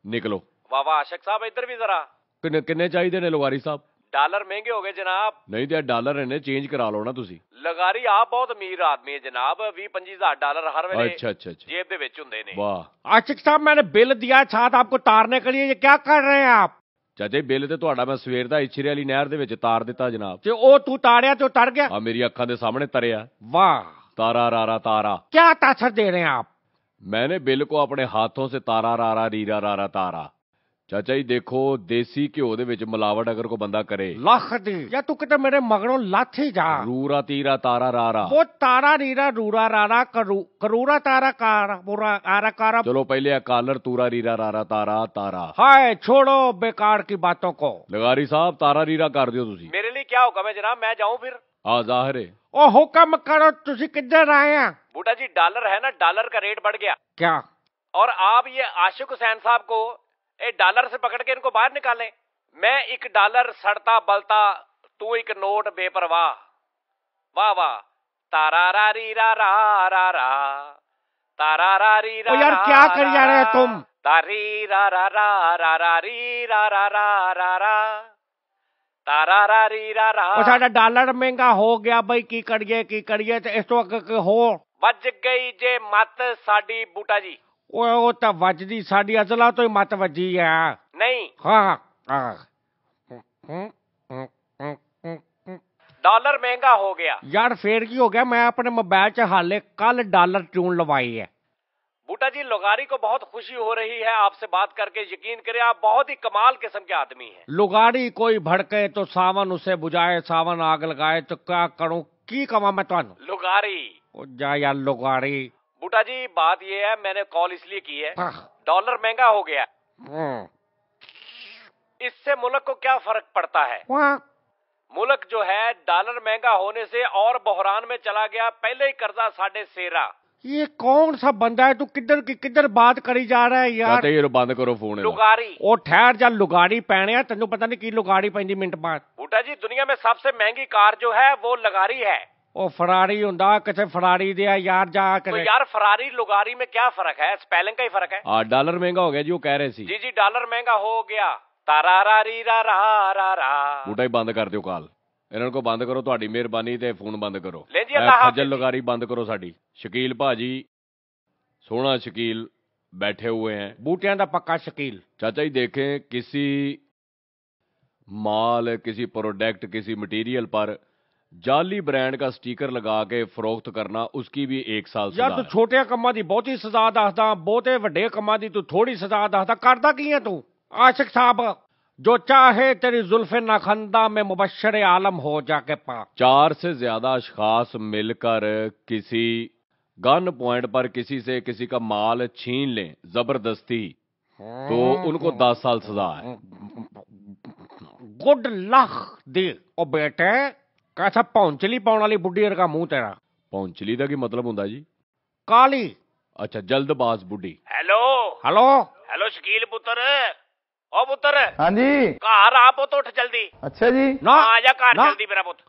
ਨਿਕਲੋ वाह वाह आशक साहब इधर भी जरा ਕਿੰਨੇ ਕਿੰਨੇ ਚਾਹੀਦੇ ਨੇ ਲਵਾਰੀ ਸਾਹਿਬ डॉलर महंगे हो गए जनाब ਨਹੀਂ ਤੇ ਡਾਲਰ ਨੇ ਚੇਂਜ ਕਰਾ ਲਓ ਨਾ ਤੁਸੀਂ ਲਗਾਰੀ ਆਪ ਬਹੁਤ ਅਮੀਰ ਆਦਮੀ ਹੈ ਜਨਾਬ 20 25000 ਡਾਲਰ ਹਰ ਵੇਲੇ ਅੱਛਾ ਅੱਛਾ ਅੱਛਾ ਜੇਬ ਦੇ ਵਿੱਚ ਹੁੰਦੇ ਨੇ ਵਾਹ आशिक साहब मैंने बिल दिया छात आपको तारने के लिए ये क्या कर रहे हैं आप ਚਾਚਾ ਜੀ ਬਿੱਲ ਤੇ ਤੁਹਾਡਾ ਮੈਂ ਸਵੇਰ ਦਾ ਇਛਰੇ ਵਾਲੀ ਨਹਿਰ ਦੇ ਵਿੱਚ ਤਾਰ ਦਿੱਤਾ ਜਨਾਬ जो ओ तू ताड़िया तो तर गया ਆ ਮੇਰੀ ਅੱਖਾਂ ਦੇ ਸਾਹਮਣੇ ਤਰਿਆ वाह ਤਾਰਾ ਰਾਰਾ ਤਾਰਾ क्या तासर दे रहे हैं आप मैंने बिल को अपने हाथों से तारा रारा रीरा रारा तारा चाचा जी देखो देसी घ्यो दे मिलावट अगर कोई बंदा करे। लख या तू कितने मेरे मगरों लथ ही जा। रूरा तीरा तारा रारा। वो तारा रीरा रूरा रारा करूरा तारा कारा आरा कारा। चलो पहले कालर तूरा रीरा रारा तारा तारा। हाय छोड़ो बेकार की बातों को। लगारी साहब तारा रीरा कर दियो तुसी। मेरे लिए क्या होगा मैं जनाब? मैं जाऊँ फिर? आ ज़ाहिर ओ हुक्म करो तुसी किधर आए हैं? बूटा जी डॉलर है ना डॉलर का रेट बढ़ गया। क्या? और आप ये आशिक हुसैन साहब को ए डॉलर से पकड़ के इनको बाहर निकालें। मैं एक डॉलर सड़ता बलता तू एक नोट बेपरवाह। वाह वाह। तारा रा री रा रा रा रा तारा रा री रा यार क्या कर जा रहे हो तुम? तारी रा रा रा रा रा री रा रा रा रा रा तारा रा री रा रा साडा डॉलर महँगा हो गया भाई की करिए की करिए तो इस वक्त हो। बच गई जे मत साडी बूटा जी। ओए ओ त तो वजदी साडी अजला तो मत वजी है। नहीं। हाँ, हाँ, हाँ डॉलर महँगा हो गया। यार फेर की हो गया मैं अपने मोबाइल च हाले कल डॉलर ट्यून लवाई है। बूटा जी लुगारी को बहुत खुशी हो रही है आपसे बात करके यकीन करें आप बहुत ही कमाल किस्म के आदमी हैं। लुगारी कोई भड़के तो सावन उसे बुझाए सावन आग लगाए तो क्या करूँ? की कमा मैं तुम लुगारी। जा यार लुगारी। बूटा जी बात ये है मैंने कॉल इसलिए की है। हाँ। डॉलर महँगा हो गया। हाँ। इससे मुल्क को क्या फ़र्क पड़ता है? मुल्क जो है डॉलर महँगा होने से और बहरान में चला गया पहले ही कर्जा साढ़े सेरा ये कौन सा बंदा है? तू किधर की किधर बात करी जा रहा है यार? ये बंद करो फ़ोन लुगारी। ओ ठहर जा लुगाड़ी पहने तेन पता नहीं की लुगाड़ी पैंती मिनट बाद। बूटा जी दुनिया में सबसे महँगी कार जो है वो लगारी है। ਉਹ ਫਰਾਰੀ ਹੁੰਦਾ ਕਿਸੇ ਫਰਾਰੀ ਦੇ ਆ ਯਾਰ ਜਾ तो ਕੇ यार फरारी लुगारी में क्या फर्क है स्पेलिंग का ही फर्क है ਆ ਡਾਲਰ ਮਹਿੰਗਾ ਹੋ ਗਿਆ ਜੀ ਉਹ ਕਹਿ ਰਹੇ ਸੀ जी जी डॉलर महंगा हो गया तारा रा री रा रा रा रा ਬੂਟਾ ਹੀ ਬੰਦ ਕਰ ਦਿਓ ਕਾਲ ਇਹਨਾਂ ਨੂੰ ਕੋ ਬੰਦ ਕਰੋ ਤੁਹਾਡੀ ਮਿਹਰਬਾਨੀ ਤੇ ਫੋਨ ਬੰਦ ਕਰੋ ਲੈ ਜੀ, ਇਹ ਅੱਲਾ ਹਾਫਿਜ਼ ਖੱਜਲ ਜੀ। ਲਗਾਰੀ ਬੰਦ ਕਰੋ ਸਾਡੀ ਸ਼ਕੀਲ ਭਾਜੀ ਸੋਹਣਾ ਸ਼ਕੀਲ बैठे हुए हैं ਬੂਟਿਆਂ ਦਾ ਪੱਕਾ ਸ਼ਕੀਲ चाचा जी देखें किसी माल किसी प्रोडक्ट किसी मटेरियल पर जाली ब्रांड का स्टीकर लगा के फरोख्त करना उसकी भी एक साल यार तू छोटे कामों की बहुत ही सजा दसदा बहुत वे कामों की तू थोड़ी सजा दसदा। करता की है तू? आशिक साहब जो चाहे तेरी जुल्फे खंदा में मुबशर आलम हो जाके पा। चार से ज़्यादा अशखास मिलकर किसी गन पॉइंट पर किसी से किसी का माल छीन ले ज़बरदस्ती तो उनको दस साल सजा है। गुड लख दे। ओ बेटे ਕੈਸਾ ਪੌਂਚਲੀ ਪਾਉਣ ਵਾਲੀ ਬੁੱਢੀ ਵਰਗਾ ਮੂੰਹ ਤੇਰਾ पहुंचली का की मतलब होता जी ਕਾਲੀ अच्छा जल्दबाज बुढ़ी हेलो ਹੈਲੋ हेलो शकील पुत्र ओ पुत्र ਹਾਂਜੀ घर आ पुत उठ जल्दी ਅੱਛਾ जी ਨਾ आ जा घर ना। जल्दी मेरा पुत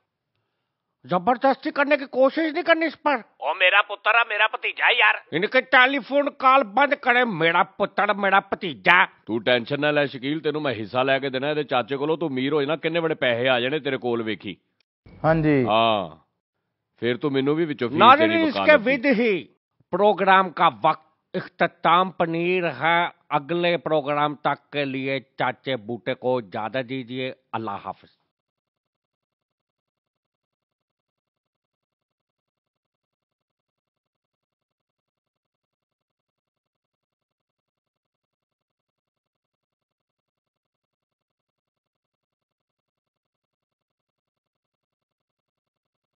जबरदस्ती करने की कोशिश नहीं करनी इस पर ओ मेरा पुत्र है मेरा भतीजा है यार इनके टेलीफोन कॉल बंद करे मेरा पुत्र मेरा भतीजा ਤੂੰ ਟੈਨਸ਼ਨ ਨਾ ਲੈ ਸ਼ਕੀਲ ਤੈਨੂੰ ਮੈਂ ਹਿੱਸਾ ਲੈ ਕੇ ਦੇਣਾ ਇਹਦੇ ਚਾਚੇ ਕੋਲੋਂ ਤੂੰ ਅਮੀਰ ਹੋ ਜਾਣਾ ਕਿੰਨੇ ਬੜੇ ਪੈਸੇ ਆ ਜਾਣੇ ਤੇਰੇ ਕੋਲ ਵੇਖੀ हाँ ਹਾਂਜੀ हाँ फिर तो मेनू भी विचों इसके विद ही प्रोग्राम का वक्त इख्तिताम पनीर है अगले प्रोग्राम तक के लिए चाचे बूटे को ज़्यादा दीजिए अल्लाह हाफिज।